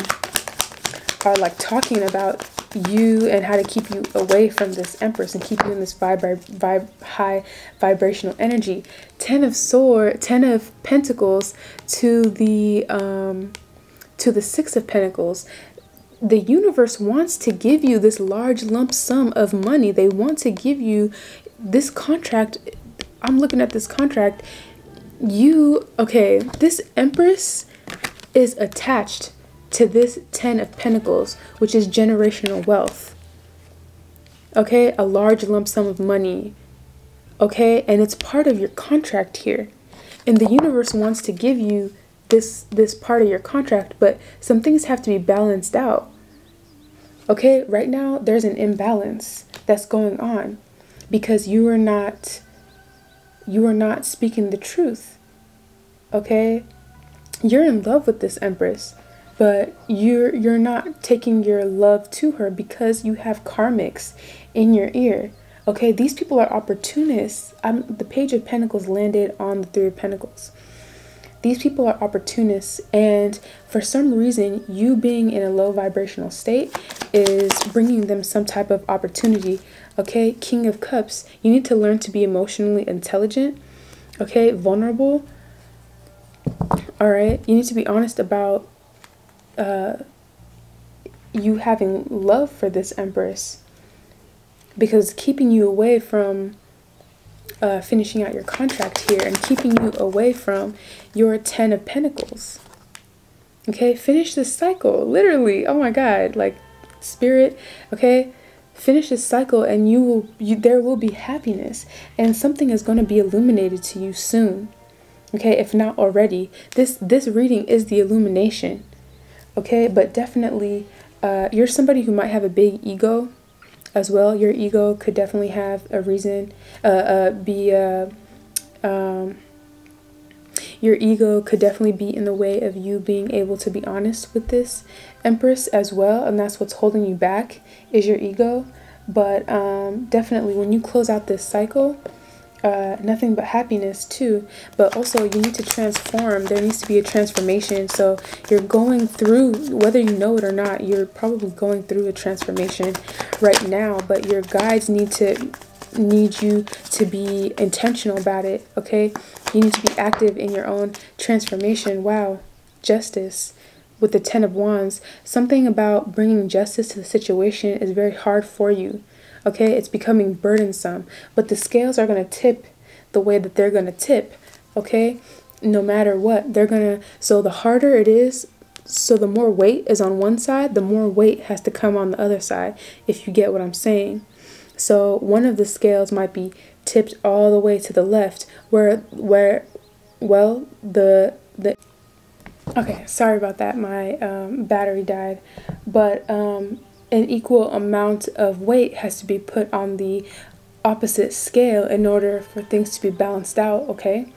are like talking about you and how to keep you away from this empress and keep you in this vibra vib high vibrational energy. Ten of sword ten of pentacles to the um to the six of pentacles the universe wants to give you this large lump sum of money. They want to give you this contract. I'm looking at this contract. You, okay, this Empress is attached to this 10 of Pentacles, which is generational wealth. Okay, a large lump sum of money. Okay, and it's part of your contract here. And the universe wants to give you this this part of your contract, but some things have to be balanced out. Okay, right now there's an imbalance that's going on because you are not you are not speaking the truth. Okay? You're in love with this empress, but you're you're not taking your love to her because you have karmics in your ear. Okay, these people are opportunists. I'm, the Page of Pentacles landed on the Three of Pentacles. These people are opportunists, and for some reason, you being in a low vibrational state is bringing them some type of opportunity. Okay, King of Cups, you need to learn to be emotionally intelligent, okay, vulnerable. All right, you need to be honest about uh, you having love for this Empress because keeping you away from uh, finishing out your contract here and keeping you away from your Ten of Pentacles. Okay, finish this cycle. Literally, oh my God, like spirit. Okay, finish this cycle, and you will. You, there will be happiness, and something is going to be illuminated to you soon. Okay, if not already, this this reading is the illumination. Okay, but definitely, uh, you're somebody who might have a big ego as well. Your ego could definitely have a reason, uh, uh, be, uh, um, your ego could definitely be in the way of you being able to be honest with this Empress as well. And that's what's holding you back is your ego. But um, definitely when you close out this cycle, uh, nothing but happiness too. But also, you need to transform. There needs to be a transformation. So, you're going through, whether you know it or not, you're probably going through a transformation right now. But your guides need to need you to be intentional about it. Okay, you need to be active in your own transformation. Wow, justice with the Ten of Wands. Something about bringing justice to the situation is very hard for you. Okay, it's becoming burdensome, but the scales are going to tip the way that they're going to tip. Okay, no matter what, they're going to. So the harder it is, so the more weight is on one side, the more weight has to come on the other side, if you get what I'm saying. So one of the scales might be tipped all the way to the left, where, where, well, the, the, okay, sorry about that, my um, battery died, but um, an equal amount of weight has to be put on the opposite scale in order for things to be balanced out okay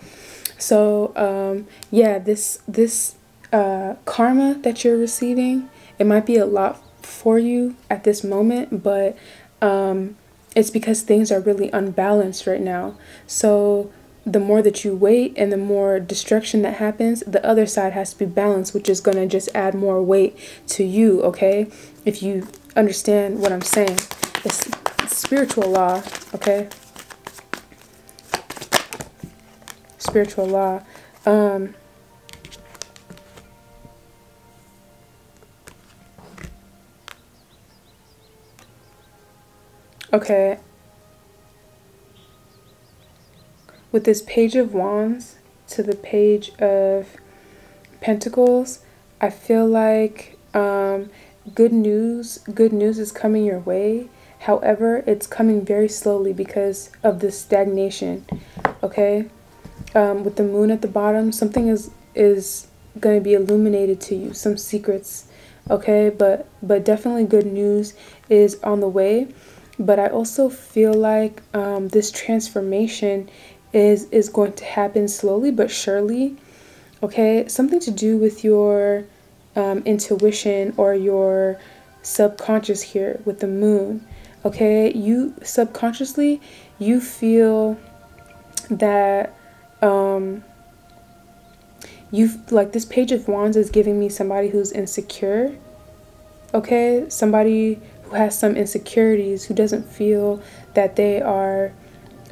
so um, yeah this this uh, karma that you're receiving it might be a lot for you at this moment but um, it's because things are really unbalanced right now so the more that you wait and the more destruction that happens, the other side has to be balanced, which is going to just add more weight to you, okay? If you understand what I'm saying. It's, spiritual law, okay? Spiritual law. Um, okay. With this page of wands to the page of pentacles, I feel like um, good news good news is coming your way. However it's coming very slowly because of the stagnation okay? Um, with the moon at the bottom something is is going to be illuminated to you some secrets okay? But but definitely good news is on the way. But i also feel like um, this transformation is is going to happen slowly but surely okay? Something to do with your um, intuition or your subconscious here with the moon. Okay, you subconsciously you feel that um, you like this page of wands is giving me somebody who's insecure. Okay, somebody who has some insecurities who doesn't feel that they are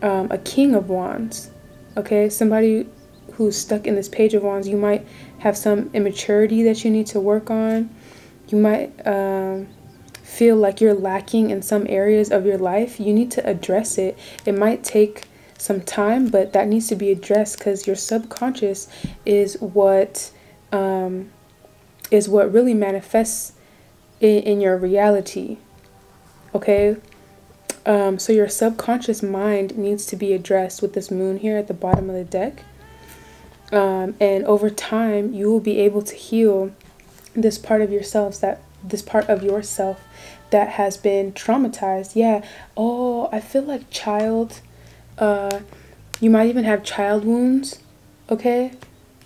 um, a king of wands. Okay, somebody who's stuck in this page of wands, you might have some immaturity that you need to work on. You might um, feel like you're lacking in some areas of your life. You need to address it. It might take some time, but that needs to be addressed because your subconscious is what um, is what really manifests in, in your reality. Okay. Um, so your subconscious mind needs to be addressed with this moon here at the bottom of the deck. Um, and over time, you will be able to heal this part of yourselves that this part of yourself that has been traumatized. Yeah. Oh, I feel like child uh you might even have child wounds, okay?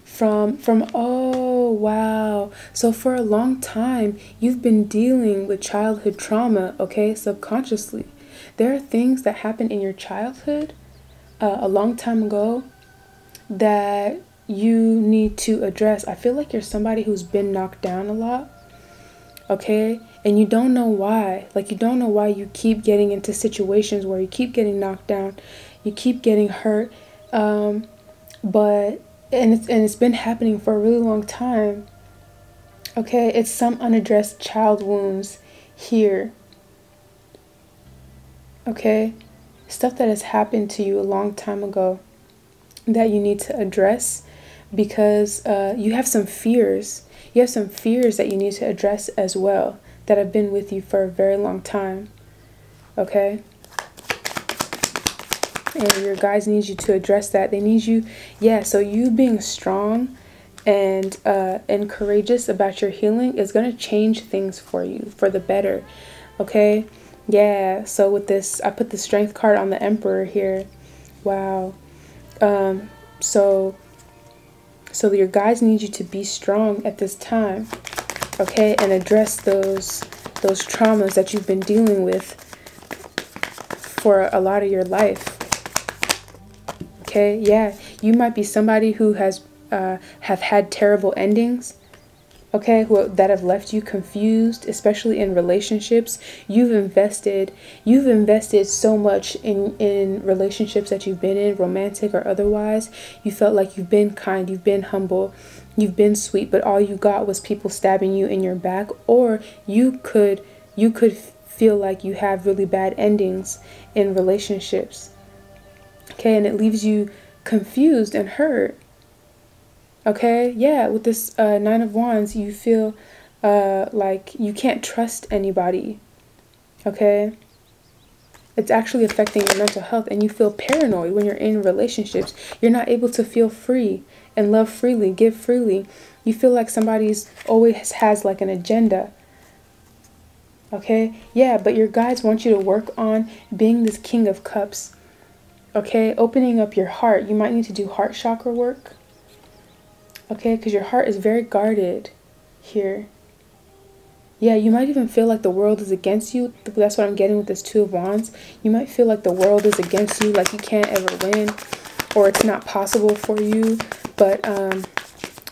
From from oh, wow. So for a long time, you've been dealing with childhood trauma, okay? Subconsciously. There are things that happen in your childhood uh, a long time ago that you need to address. I feel like you're somebody who's been knocked down a lot okay? And you don't know why. Like, you don't know why you keep getting into situations where you keep getting knocked down, you keep getting hurt. Um, but, and it's, and it's been happening for a really long time. Okay, it's some unaddressed child wounds here. Okay, stuff that has happened to you a long time ago that you need to address because uh, you have some fears you have some fears that you need to address as well that have been with you for a very long time. Okay? And your guys need you to address that. They need you, yeah, so you being strong and uh, and courageous about your healing is going to change things for you for the better. Okay? Yeah, so with this, I put the strength card on the Emperor here. Wow. Um, so so your guys need you to be strong at this time, okay, and address those those traumas that you've been dealing with for a lot of your life. Okay, yeah, you might be somebody who has uh, have had terrible endings okay who that have left you confused especially in relationships. You've invested you've invested so much in in relationships that you've been in romantic or otherwise. You felt like you've been kind you've been humble you've been sweet but all you got was people stabbing you in your back. Or you could you could feel like you have really bad endings in relationships. Okay and it leaves you confused and hurt Okay, yeah, with this uh, Nine of Wands, you feel uh, like you can't trust anybody. Okay? It's actually affecting your mental health, and you feel paranoid when you're in relationships. You're not able to feel free and love freely, give freely. You feel like somebody's always has like an agenda. Okay? Yeah, but your guides want you to work on being this King of Cups. Okay? Opening up your heart. You might need to do heart chakra work okay? Because your heart is very guarded here. Yeah, you might even feel like the world is against you. That's what I'm getting with this Two of Wands. You might feel like the world is against you, like you can't ever win, or it's not possible for you. But um,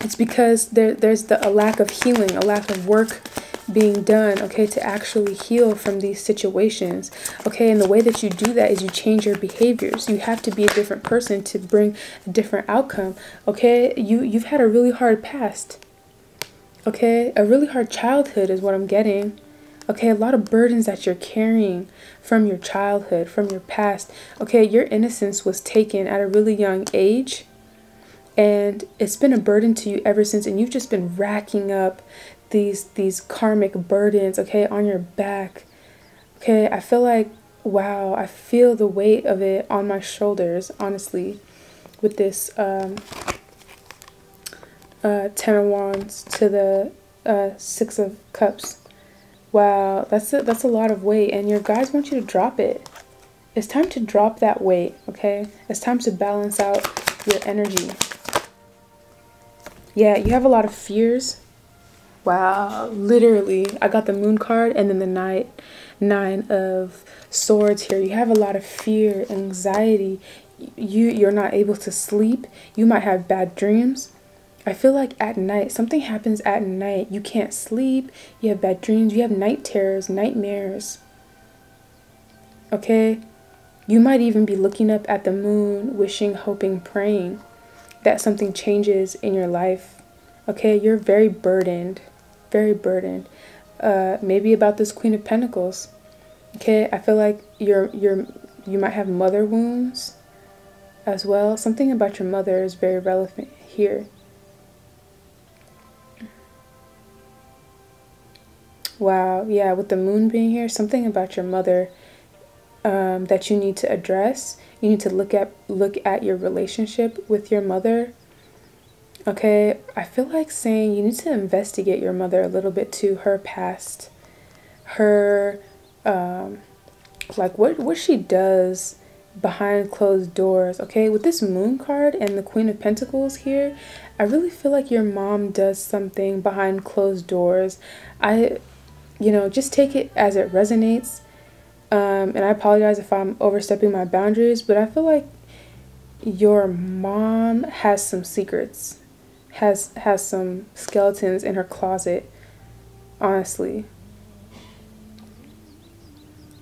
it's because there, there's the, a lack of healing, a lack of work being done, okay, to actually heal from these situations, okay? And the way that you do that is you change your behaviors. You have to be a different person to bring a different outcome, okay? You, you've had a really hard past, okay? A really hard childhood is what I'm getting, okay? A lot of burdens that you're carrying from your childhood, from your past, okay? Your innocence was taken at a really young age, and it's been a burden to you ever since and you've just been racking up these these karmic burdens okay on your back. Okay i feel like wow i feel the weight of it on my shoulders honestly with this um uh ten of wands to the uh six of cups. Wow that's a, that's a lot of weight and your guys want you to drop it. It's time to drop that weight okay? It's time to balance out your energy. Yeah you have a lot of fears Wow, literally, I got the moon card and then the night nine of swords here. You have a lot of fear, anxiety. You you're not able to sleep. You might have bad dreams. I feel like at night something happens at night. You can't sleep. You have bad dreams. You have night terrors, nightmares. Okay? You might even be looking up at the moon, wishing, hoping, praying that something changes in your life. Okay? You're very burdened very burdened. Uh, maybe about this Queen of Pentacles. Okay, I feel like you're you're you might have mother wounds as well. Something about your mother is very relevant here. Wow, yeah, with the moon being here, something about your mother um, that you need to address. You need to look at look at your relationship with your mother Okay, I feel like saying you need to investigate your mother a little bit to her past, her, um, like what, what she does behind closed doors. Okay, with this moon card and the Queen of Pentacles here, I really feel like your mom does something behind closed doors. I, you know, just take it as it resonates. Um, and I apologize if I'm overstepping my boundaries, but I feel like your mom has some secrets has has some skeletons in her closet honestly.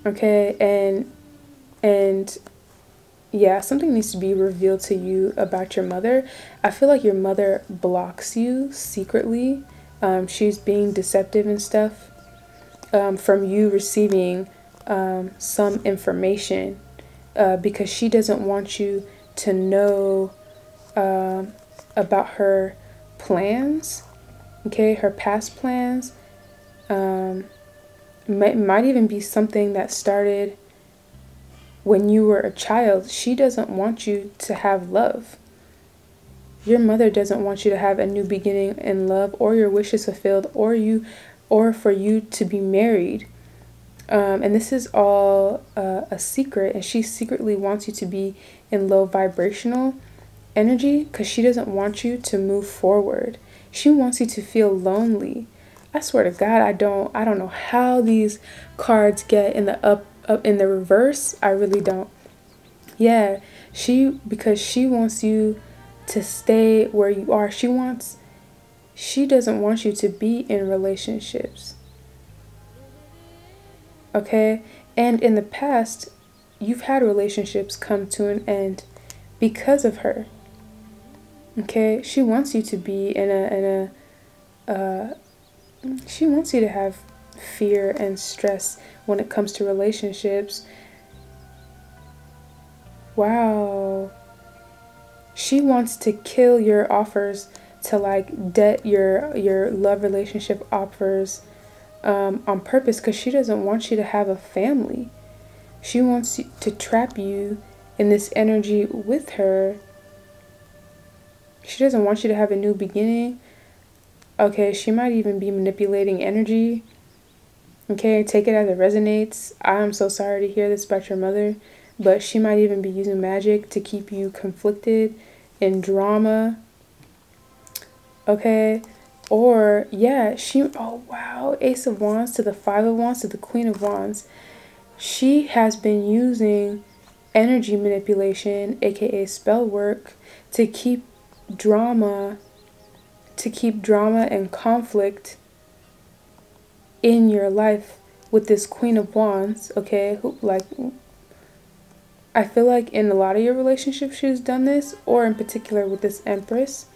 Okay and and yeah something needs to be revealed to you about your mother. I feel like your mother blocks you secretly. Um, she's being deceptive and stuff um, from you receiving um, some information uh, because she doesn't want you to know uh, about her plans, okay, her past plans. Um, might, might even be something that started when you were a child. She doesn't want you to have love. Your mother doesn't want you to have a new beginning in love or your wishes fulfilled or you or for you to be married. Um, and this is all uh, a secret, and she secretly wants you to be in low vibrational energy because she doesn't want you to move forward. She wants you to feel lonely. I swear to God, I don't I don't know how these cards get in the up up in the reverse. I really don't. Yeah, she because she wants you to stay where you are. She wants she doesn't want you to be in relationships. Okay? And in the past, you've had relationships come to an end because of her. Okay, she wants you to be in a in a uh, she wants you to have fear and stress when it comes to relationships. Wow. She wants to kill your offers to like debt your your love relationship offers um, on purpose because she doesn't want you to have a family. She wants to trap you in this energy with her she doesn't want you to have a new beginning. Okay, she might even be manipulating energy. Okay, take it as it resonates. I'm so sorry to hear this about your mother, but she might even be using magic to keep you conflicted in drama. Okay, or yeah, she, oh wow, Ace of Wands to the Five of Wands to the Queen of Wands. She has been using energy manipulation, aka spell work, to keep drama, to keep drama and conflict in your life with this Queen of Wands, okay? Who, like, I feel like in a lot of your relationships she's done this, or in particular with this Empress,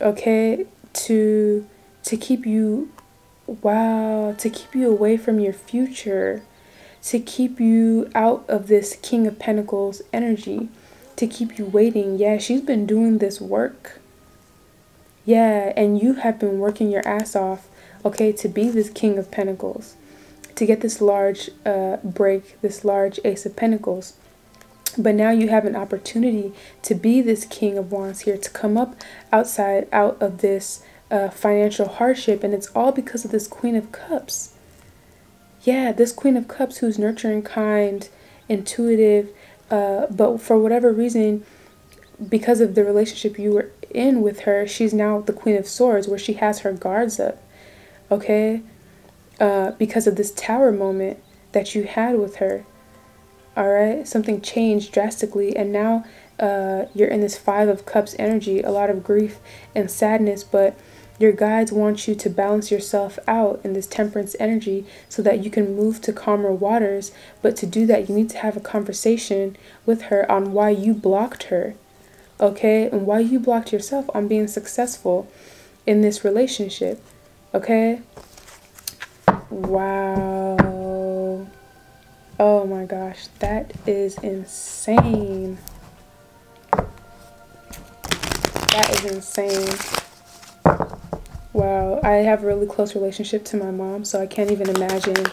okay? To to keep you, wow, to keep you away from your future, to keep you out of this King of Pentacles energy to keep you waiting. Yeah, she's been doing this work. Yeah, and you have been working your ass off, okay, to be this King of Pentacles, to get this large uh, break, this large Ace of Pentacles. But now you have an opportunity to be this King of Wands here, to come up outside, out of this uh, financial hardship, and it's all because of this Queen of Cups. Yeah, this Queen of Cups who's nurturing, kind, intuitive, uh, but for whatever reason, because of the relationship you were in with her, she's now the Queen of Swords, where she has her guards up. Okay? Uh, because of this tower moment that you had with her. All right? Something changed drastically, and now uh, you're in this Five of Cups energy, a lot of grief and sadness, but your guides want you to balance yourself out in this temperance energy so that you can move to calmer waters. But to do that, you need to have a conversation with her on why you blocked her, okay? And why you blocked yourself on being successful in this relationship, okay? Wow. Oh my gosh, that is insane. That is insane. Wow, I have a really close relationship to my mom, so I can't even imagine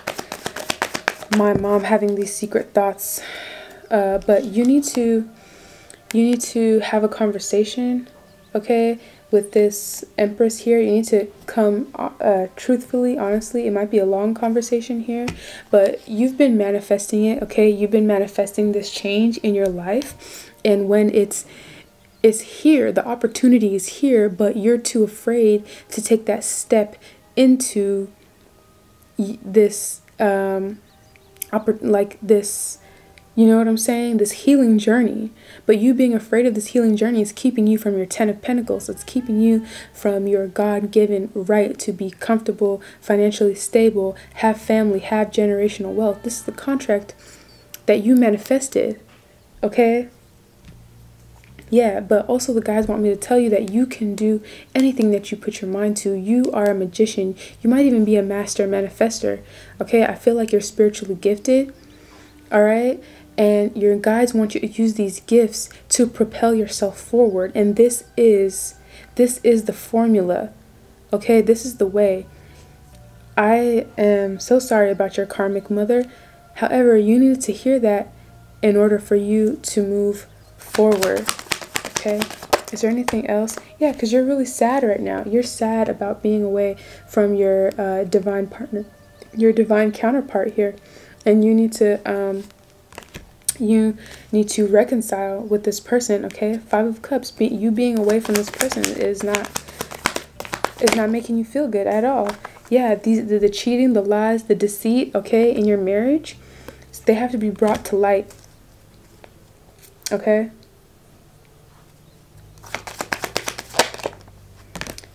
my mom having these secret thoughts. Uh, but you need to you need to have a conversation, okay, with this Empress here, you need to come uh, truthfully, honestly. It might be a long conversation here, but you've been manifesting it, okay? You've been manifesting this change in your life. And when it's it's here, the opportunity is here, but you're too afraid to take that step into this um like this you know what I'm saying? This healing journey. But you being afraid of this healing journey is keeping you from your Ten of Pentacles. It's keeping you from your God given right to be comfortable, financially stable, have family, have generational wealth. This is the contract that you manifested. Okay? Yeah, but also the guys want me to tell you that you can do anything that you put your mind to. You are a magician. You might even be a master manifester. Okay? I feel like you're spiritually gifted. All right? and your guides want you to use these gifts to propel yourself forward and this is this is the formula okay this is the way i am so sorry about your karmic mother however you needed to hear that in order for you to move forward okay? Is there anything else? Yeah because you're really sad right now. You're sad about being away from your uh, divine partner your divine counterpart here. And you need to um, you need to reconcile with this person okay? Five of cups be, you being away from this person is not is not making you feel good at all. Yeah these the, the cheating the lies the deceit okay in your marriage they have to be brought to light okay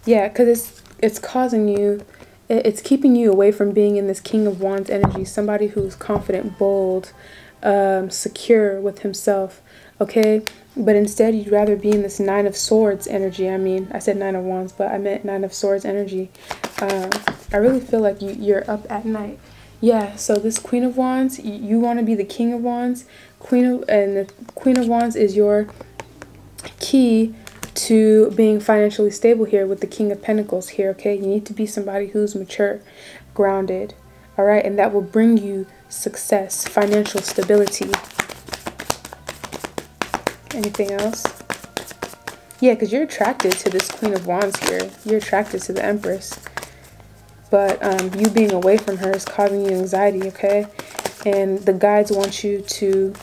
yeah because it's it's causing you it's keeping you away from being in this king of wands energy somebody who's confident bold um, secure with himself, okay? But instead, you'd rather be in this Nine of Swords energy. I mean, I said Nine of Wands, but I meant Nine of Swords energy. Um, I really feel like you, you're up at night. Yeah, so this Queen of Wands, you, you want to be the King of Wands. Queen of and the Queen of Wands is your key to being financially stable here with the King of Pentacles here, okay? You need to be somebody who's mature, grounded, all right? And that will bring you success, financial stability. Anything else? Yeah, because you're attracted to this Queen of Wands here. You're attracted to the Empress. But um, you being away from her is causing you anxiety, okay? And the guides want you to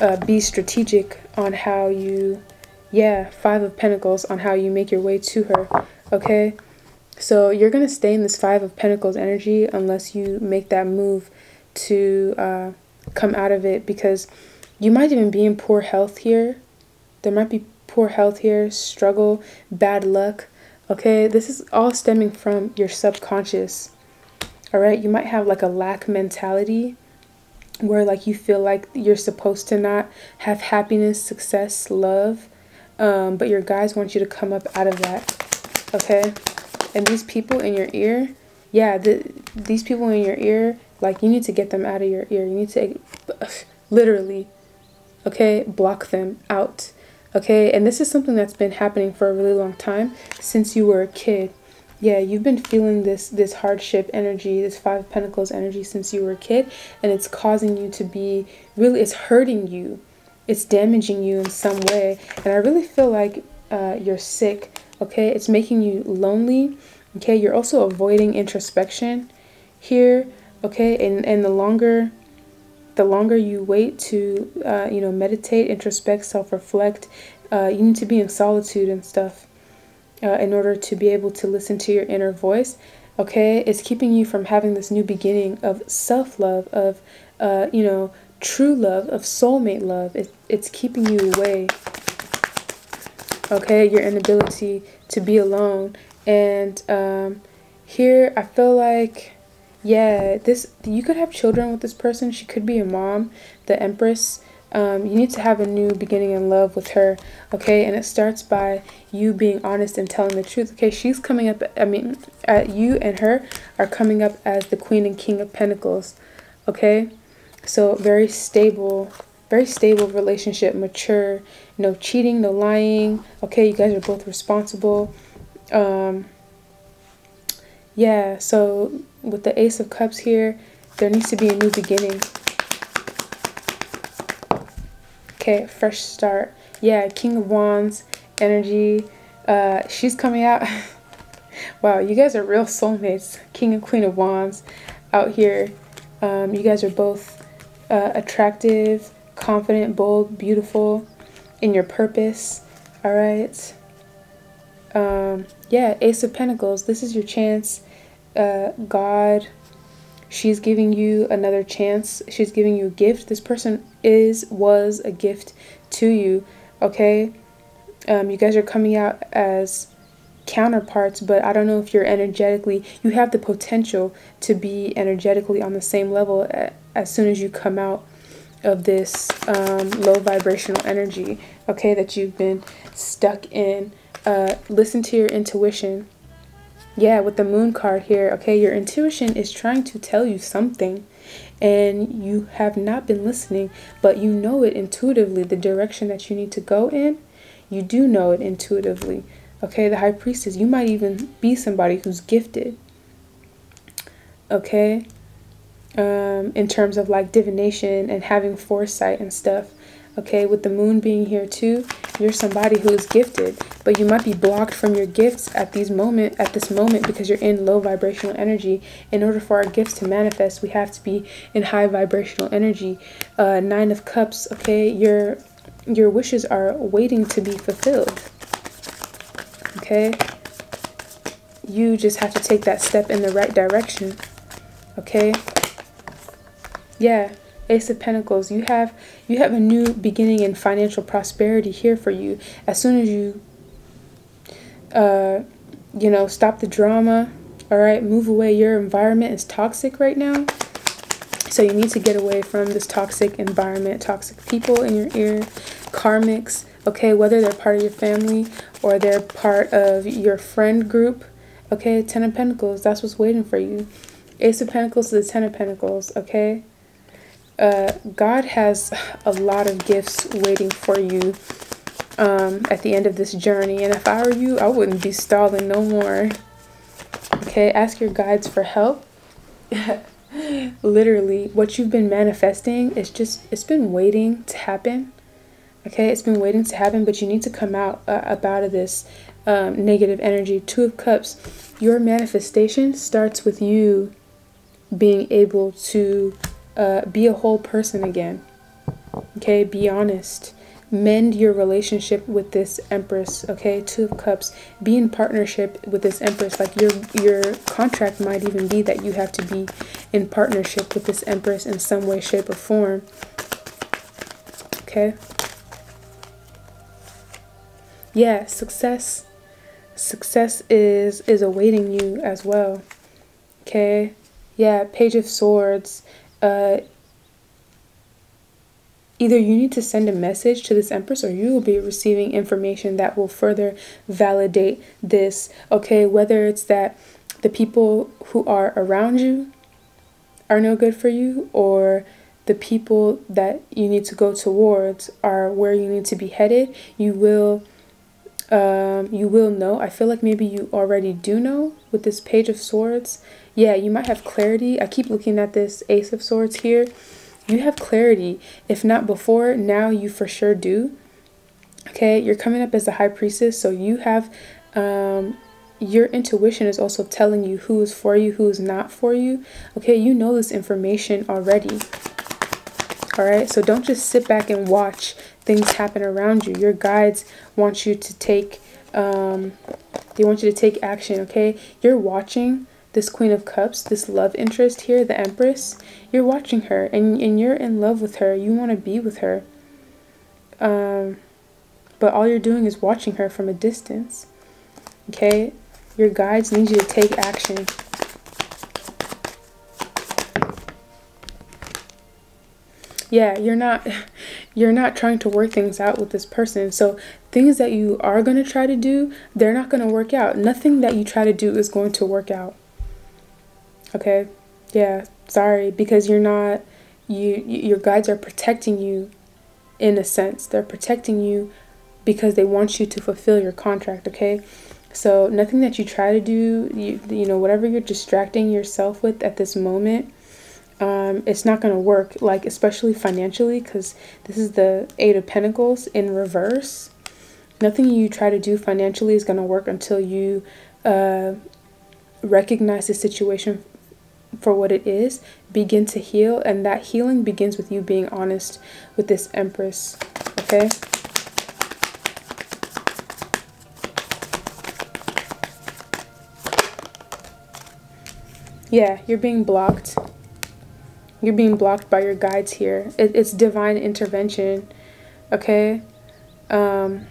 uh, be strategic on how you, yeah, Five of Pentacles, on how you make your way to her, okay? So you're going to stay in this Five of Pentacles energy unless you make that move to uh, come out of it because you might even be in poor health here. There might be poor health here, struggle, bad luck. Okay, this is all stemming from your subconscious. All right, you might have like a lack mentality where like you feel like you're supposed to not have happiness, success, love, um, but your guys want you to come up out of that. Okay, and these people in your ear, yeah, the, these people in your ear, like, you need to get them out of your ear. You need to literally, okay, block them out. Okay, and this is something that's been happening for a really long time since you were a kid. Yeah, you've been feeling this this hardship energy, this five pentacles energy since you were a kid, and it's causing you to be really it's hurting you. It's damaging you in some way. And I really feel like uh, you're sick. Okay, it's making you lonely. Okay, you're also avoiding introspection here okay and and the longer the longer you wait to uh, you know meditate introspect self-reflect uh, you need to be in solitude and stuff uh, in order to be able to listen to your inner voice okay it's keeping you from having this new beginning of self-love of uh, you know true love of soulmate love it, it's keeping you away okay your inability to be alone and um, here i feel like yeah, this you could have children with this person. She could be a mom, the Empress. Um, you need to have a new beginning in love with her, okay? And it starts by you being honest and telling the truth. Okay, she's coming up. I mean, you and her are coming up as the Queen and King of Pentacles, okay? So very stable, very stable relationship, mature, no cheating, no lying. Okay, you guys are both responsible. Um, yeah, so with the Ace of Cups here, there needs to be a new beginning. Okay, fresh start. Yeah, King of Wands energy. Uh, she's coming out. wow, you guys are real soulmates. King and Queen of Wands out here. Um, you guys are both uh, attractive, confident, bold, beautiful in your purpose. All right. Um, yeah, Ace of Pentacles. This is your chance. Uh, God, she's giving you another chance. She's giving you a gift. This person is, was a gift to you. Okay. Um, you guys are coming out as counterparts, but I don't know if you're energetically, you have the potential to be energetically on the same level as soon as you come out of this um, low vibrational energy, okay, that you've been stuck in. Uh, listen to your intuition. Yeah, with the moon card here, okay, your intuition is trying to tell you something and you have not been listening, but you know it intuitively, the direction that you need to go in. You do know it intuitively. Okay, the high priestess, you might even be somebody who's gifted. Okay, um, in terms of like divination and having foresight and stuff. Okay, with the moon being here too, you're somebody who is gifted, but you might be blocked from your gifts at these moment at this moment because you're in low vibrational energy. In order for our gifts to manifest, we have to be in high vibrational energy. Uh, Nine of Cups. Okay, your your wishes are waiting to be fulfilled. Okay, you just have to take that step in the right direction. Okay, yeah, Ace of Pentacles. You have you have a new beginning in financial prosperity here for you. As soon as you uh you know, stop the drama, all right? Move away. Your environment is toxic right now. So you need to get away from this toxic environment, toxic people in your ear, karmics, okay, whether they're part of your family or they're part of your friend group. Okay, Ten of Pentacles, that's what's waiting for you. Ace of Pentacles to the Ten of Pentacles, okay? uh, God has a lot of gifts waiting for you um, at the end of this journey. And if I were you, I wouldn't be stalling no more. Okay, ask your guides for help. Literally, what you've been manifesting is just, it's been waiting to happen. Okay, it's been waiting to happen, but you need to come out uh, up out of this um, negative energy. Two of Cups, your manifestation starts with you being able to uh, be a whole person again. Okay, be honest. Mend your relationship with this Empress. Okay, Two of Cups. Be in partnership with this Empress. Like your your contract might even be that you have to be in partnership with this Empress in some way, shape, or form. Okay. Yeah, success. Success is is awaiting you as well. Okay. Yeah, Page of Swords uh, either you need to send a message to this empress or you will be receiving information that will further validate this okay whether it's that the people who are around you are no good for you or the people that you need to go towards are where you need to be headed you will um, you will know i feel like maybe you already do know with this page of swords yeah, you might have clarity. I keep looking at this Ace of Swords here. You have clarity. If not before, now you for sure do. Okay, you're coming up as the High Priestess, so you have um, your intuition is also telling you who is for you, who is not for you. Okay, you know this information already. All right, so don't just sit back and watch things happen around you. Your guides want you to take, um, they want you to take action. Okay, you're watching this Queen of Cups, this love interest here, the Empress, you're watching her and, and you're in love with her. You want to be with her. Um, but all you're doing is watching her from a distance. Okay? Your guides need you to take action. Yeah, you're not you're not trying to work things out with this person. So things that you are going to try to do, they're not going to work out. Nothing that you try to do is going to work out. Okay? Yeah, sorry because you're not you your guides are protecting you in a sense. They're protecting you because they want you to fulfill your contract, okay? So nothing that you try to do, you, you know, whatever you're distracting yourself with at this moment, um, it's not going to work, like especially financially, because this is the Eight of Pentacles in reverse. Nothing you try to do financially is going to work until you uh, recognize the situation for what it is, begin to heal, and that healing begins with you being honest with this Empress. Okay? Yeah, you're being blocked. You're being blocked by your guides here. It, it's divine intervention. Okay? Um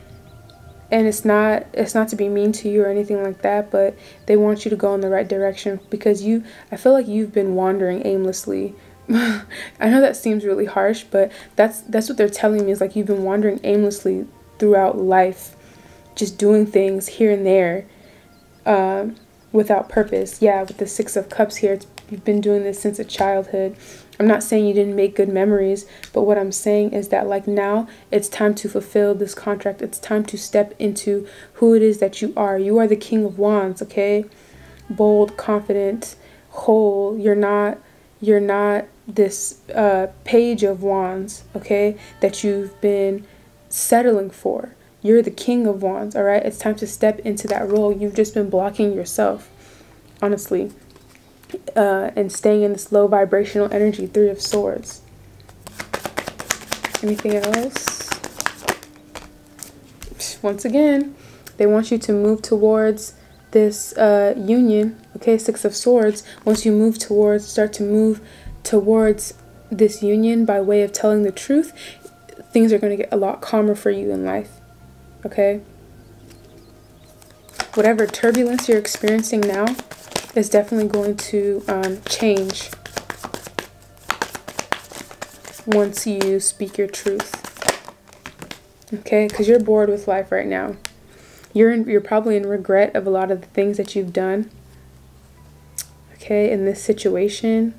and it's not it's not to be mean to you or anything like that but they want you to go in the right direction because you i feel like you've been wandering aimlessly. I know that seems really harsh but that's that's what they're telling me is like you've been wandering aimlessly throughout life just doing things here and there uh, without purpose. Yeah with the six of cups here you've been doing this since a childhood I'm not saying you didn't make good memories, but what I'm saying is that like now it's time to fulfill this contract. It's time to step into who it is that you are. You are the king of wands, okay? Bold, confident, whole. You're not you're not this uh, page of wands, okay? That you've been settling for. You're the king of wands, all right? It's time to step into that role. You've just been blocking yourself. Honestly uh, and staying in this low vibrational energy, Three of Swords. Anything else? Once again, they want you to move towards this uh, union, okay, Six of Swords. Once you move towards, start to move towards this union by way of telling the truth, things are going to get a lot calmer for you in life, okay? Whatever turbulence you're experiencing now, is definitely going to um, change once you speak your truth. Okay, because you're bored with life right now. You're in, you're probably in regret of a lot of the things that you've done. Okay, in this situation.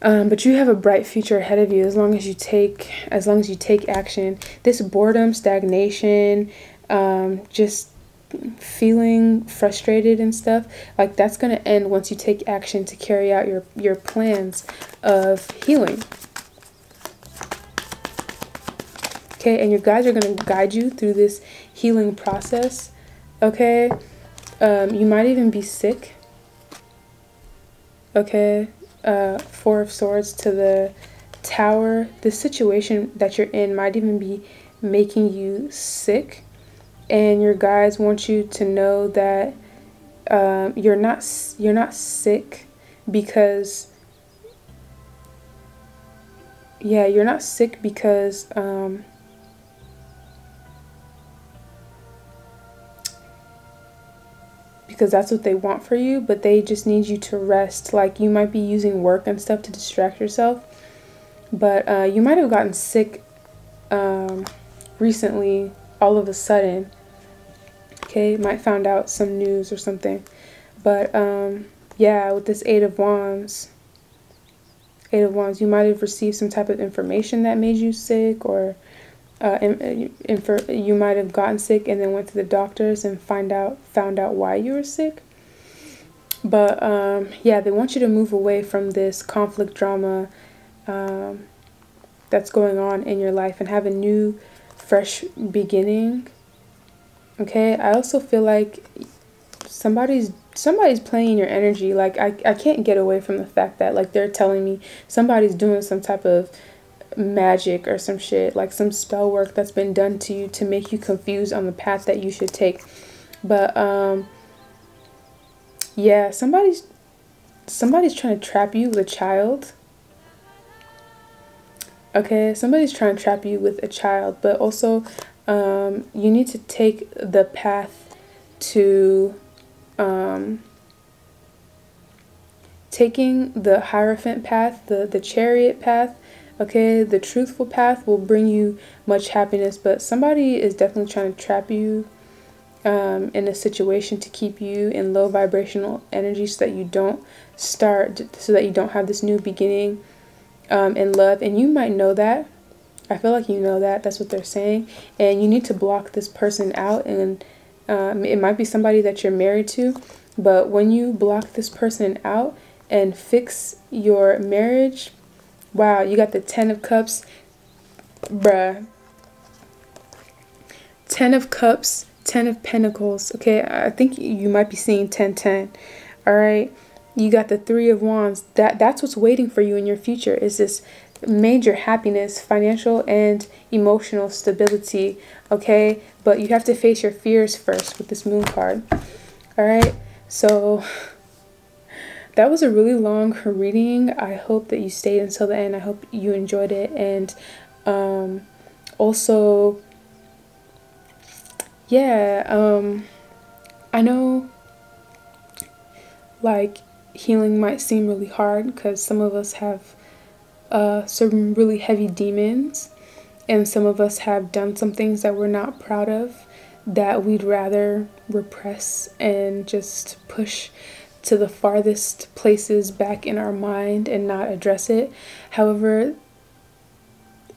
Um, but you have a bright future ahead of you as long as you take as long as you take action. This boredom, stagnation, um, just feeling frustrated and stuff like that's going to end once you take action to carry out your your plans of healing. Okay and your guides are going to guide you through this healing process okay? Um, you might even be sick okay? Uh, four of swords to the tower. The situation that you're in might even be making you sick and your guides want you to know that um, you're not you're not sick because yeah you're not sick because um, because that's what they want for you but they just need you to rest. Like you might be using work and stuff to distract yourself but uh, you might have gotten sick um, recently all of a sudden okay might find out some news or something. But um yeah with this eight of wands eight of wands you might have received some type of information that made you sick or uh, infer you might have gotten sick and then went to the doctors and find out found out why you were sick. But um, yeah they want you to move away from this conflict drama um, that's going on in your life and have a new fresh beginning okay? I also feel like somebody's somebody's playing your energy. Like I, I can't get away from the fact that like they're telling me somebody's doing some type of magic or some shit like some spell work that's been done to you to make you confused on the path that you should take. But um yeah somebody's somebody's trying to trap you with a child. Okay? Somebody's trying to trap you with a child but also um, you need to take the path to um, taking the Hierophant path, the, the chariot path, okay, the truthful path will bring you much happiness, but somebody is definitely trying to trap you um, in a situation to keep you in low vibrational energy so that you don't start, so that you don't have this new beginning um, in love. And you might know that I feel like you know that. That's what they're saying. And you need to block this person out. And um, it might be somebody that you're married to. But when you block this person out and fix your marriage, wow, you got the Ten of Cups. Bruh. Ten of Cups, Ten of Pentacles. Okay, I think you might be seeing 10 10. All right, you got the Three of Wands. That that's what's waiting for you in your future. Is this major happiness, financial and emotional stability. Okay, but you have to face your fears first with this Moon card. All right, so that was a really long reading. I hope that you stayed until the end. I hope you enjoyed it and um, also yeah, um, I know like healing might seem really hard because some of us have uh, some really heavy demons, and some of us have done some things that we're not proud of that we'd rather repress and just push to the farthest places back in our mind and not address it. However,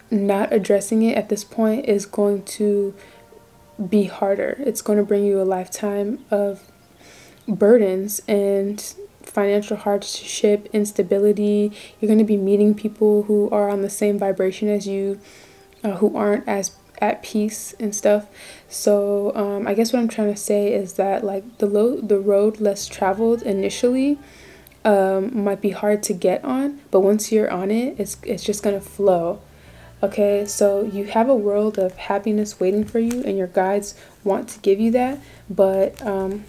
not addressing it at this point is going to be harder. It's going to bring you a lifetime of burdens and financial hardship, instability. You're going to be meeting people who are on the same vibration as you, uh, who aren't as at peace and stuff. So um, I guess what I'm trying to say is that like the the road less traveled initially um, might be hard to get on, but once you're on it, it's it's just gonna flow. Okay, so you have a world of happiness waiting for you, and your guides want to give you that, but um,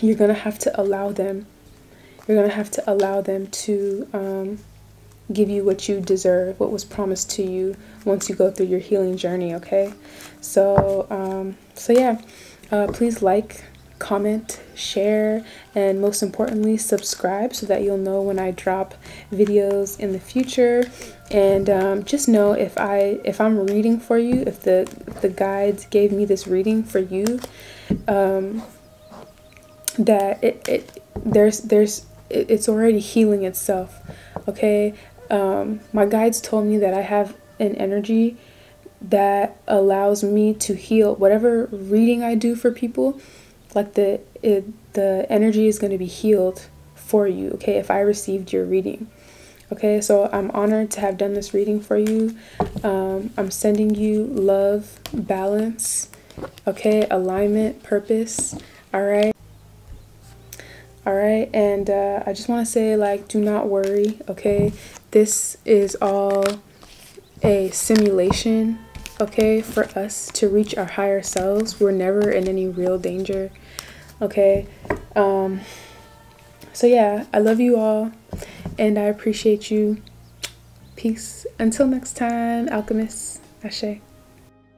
you're gonna have to allow them. You're gonna have to allow them to um, give you what you deserve, what was promised to you once you go through your healing journey. Okay, so um, so yeah, uh, please like, comment, share, and most importantly, subscribe so that you'll know when I drop videos in the future and um, just know if I if I'm reading for you if the if the guides gave me this reading for you um, that it, it there's there's it, it's already healing itself okay um, my guides told me that I have an energy that allows me to heal whatever reading I do for people like the it, the energy is going to be healed for you okay if I received your reading Okay, so I'm honored to have done this reading for you. Um, I'm sending you love, balance, okay, alignment, purpose. All right. All right, and uh, I just want to say, like, do not worry, okay? This is all a simulation, okay, for us to reach our higher selves. We're never in any real danger, okay? Um, so, yeah, I love you all and I appreciate you. Peace. Until next time, alchemists. Ashe.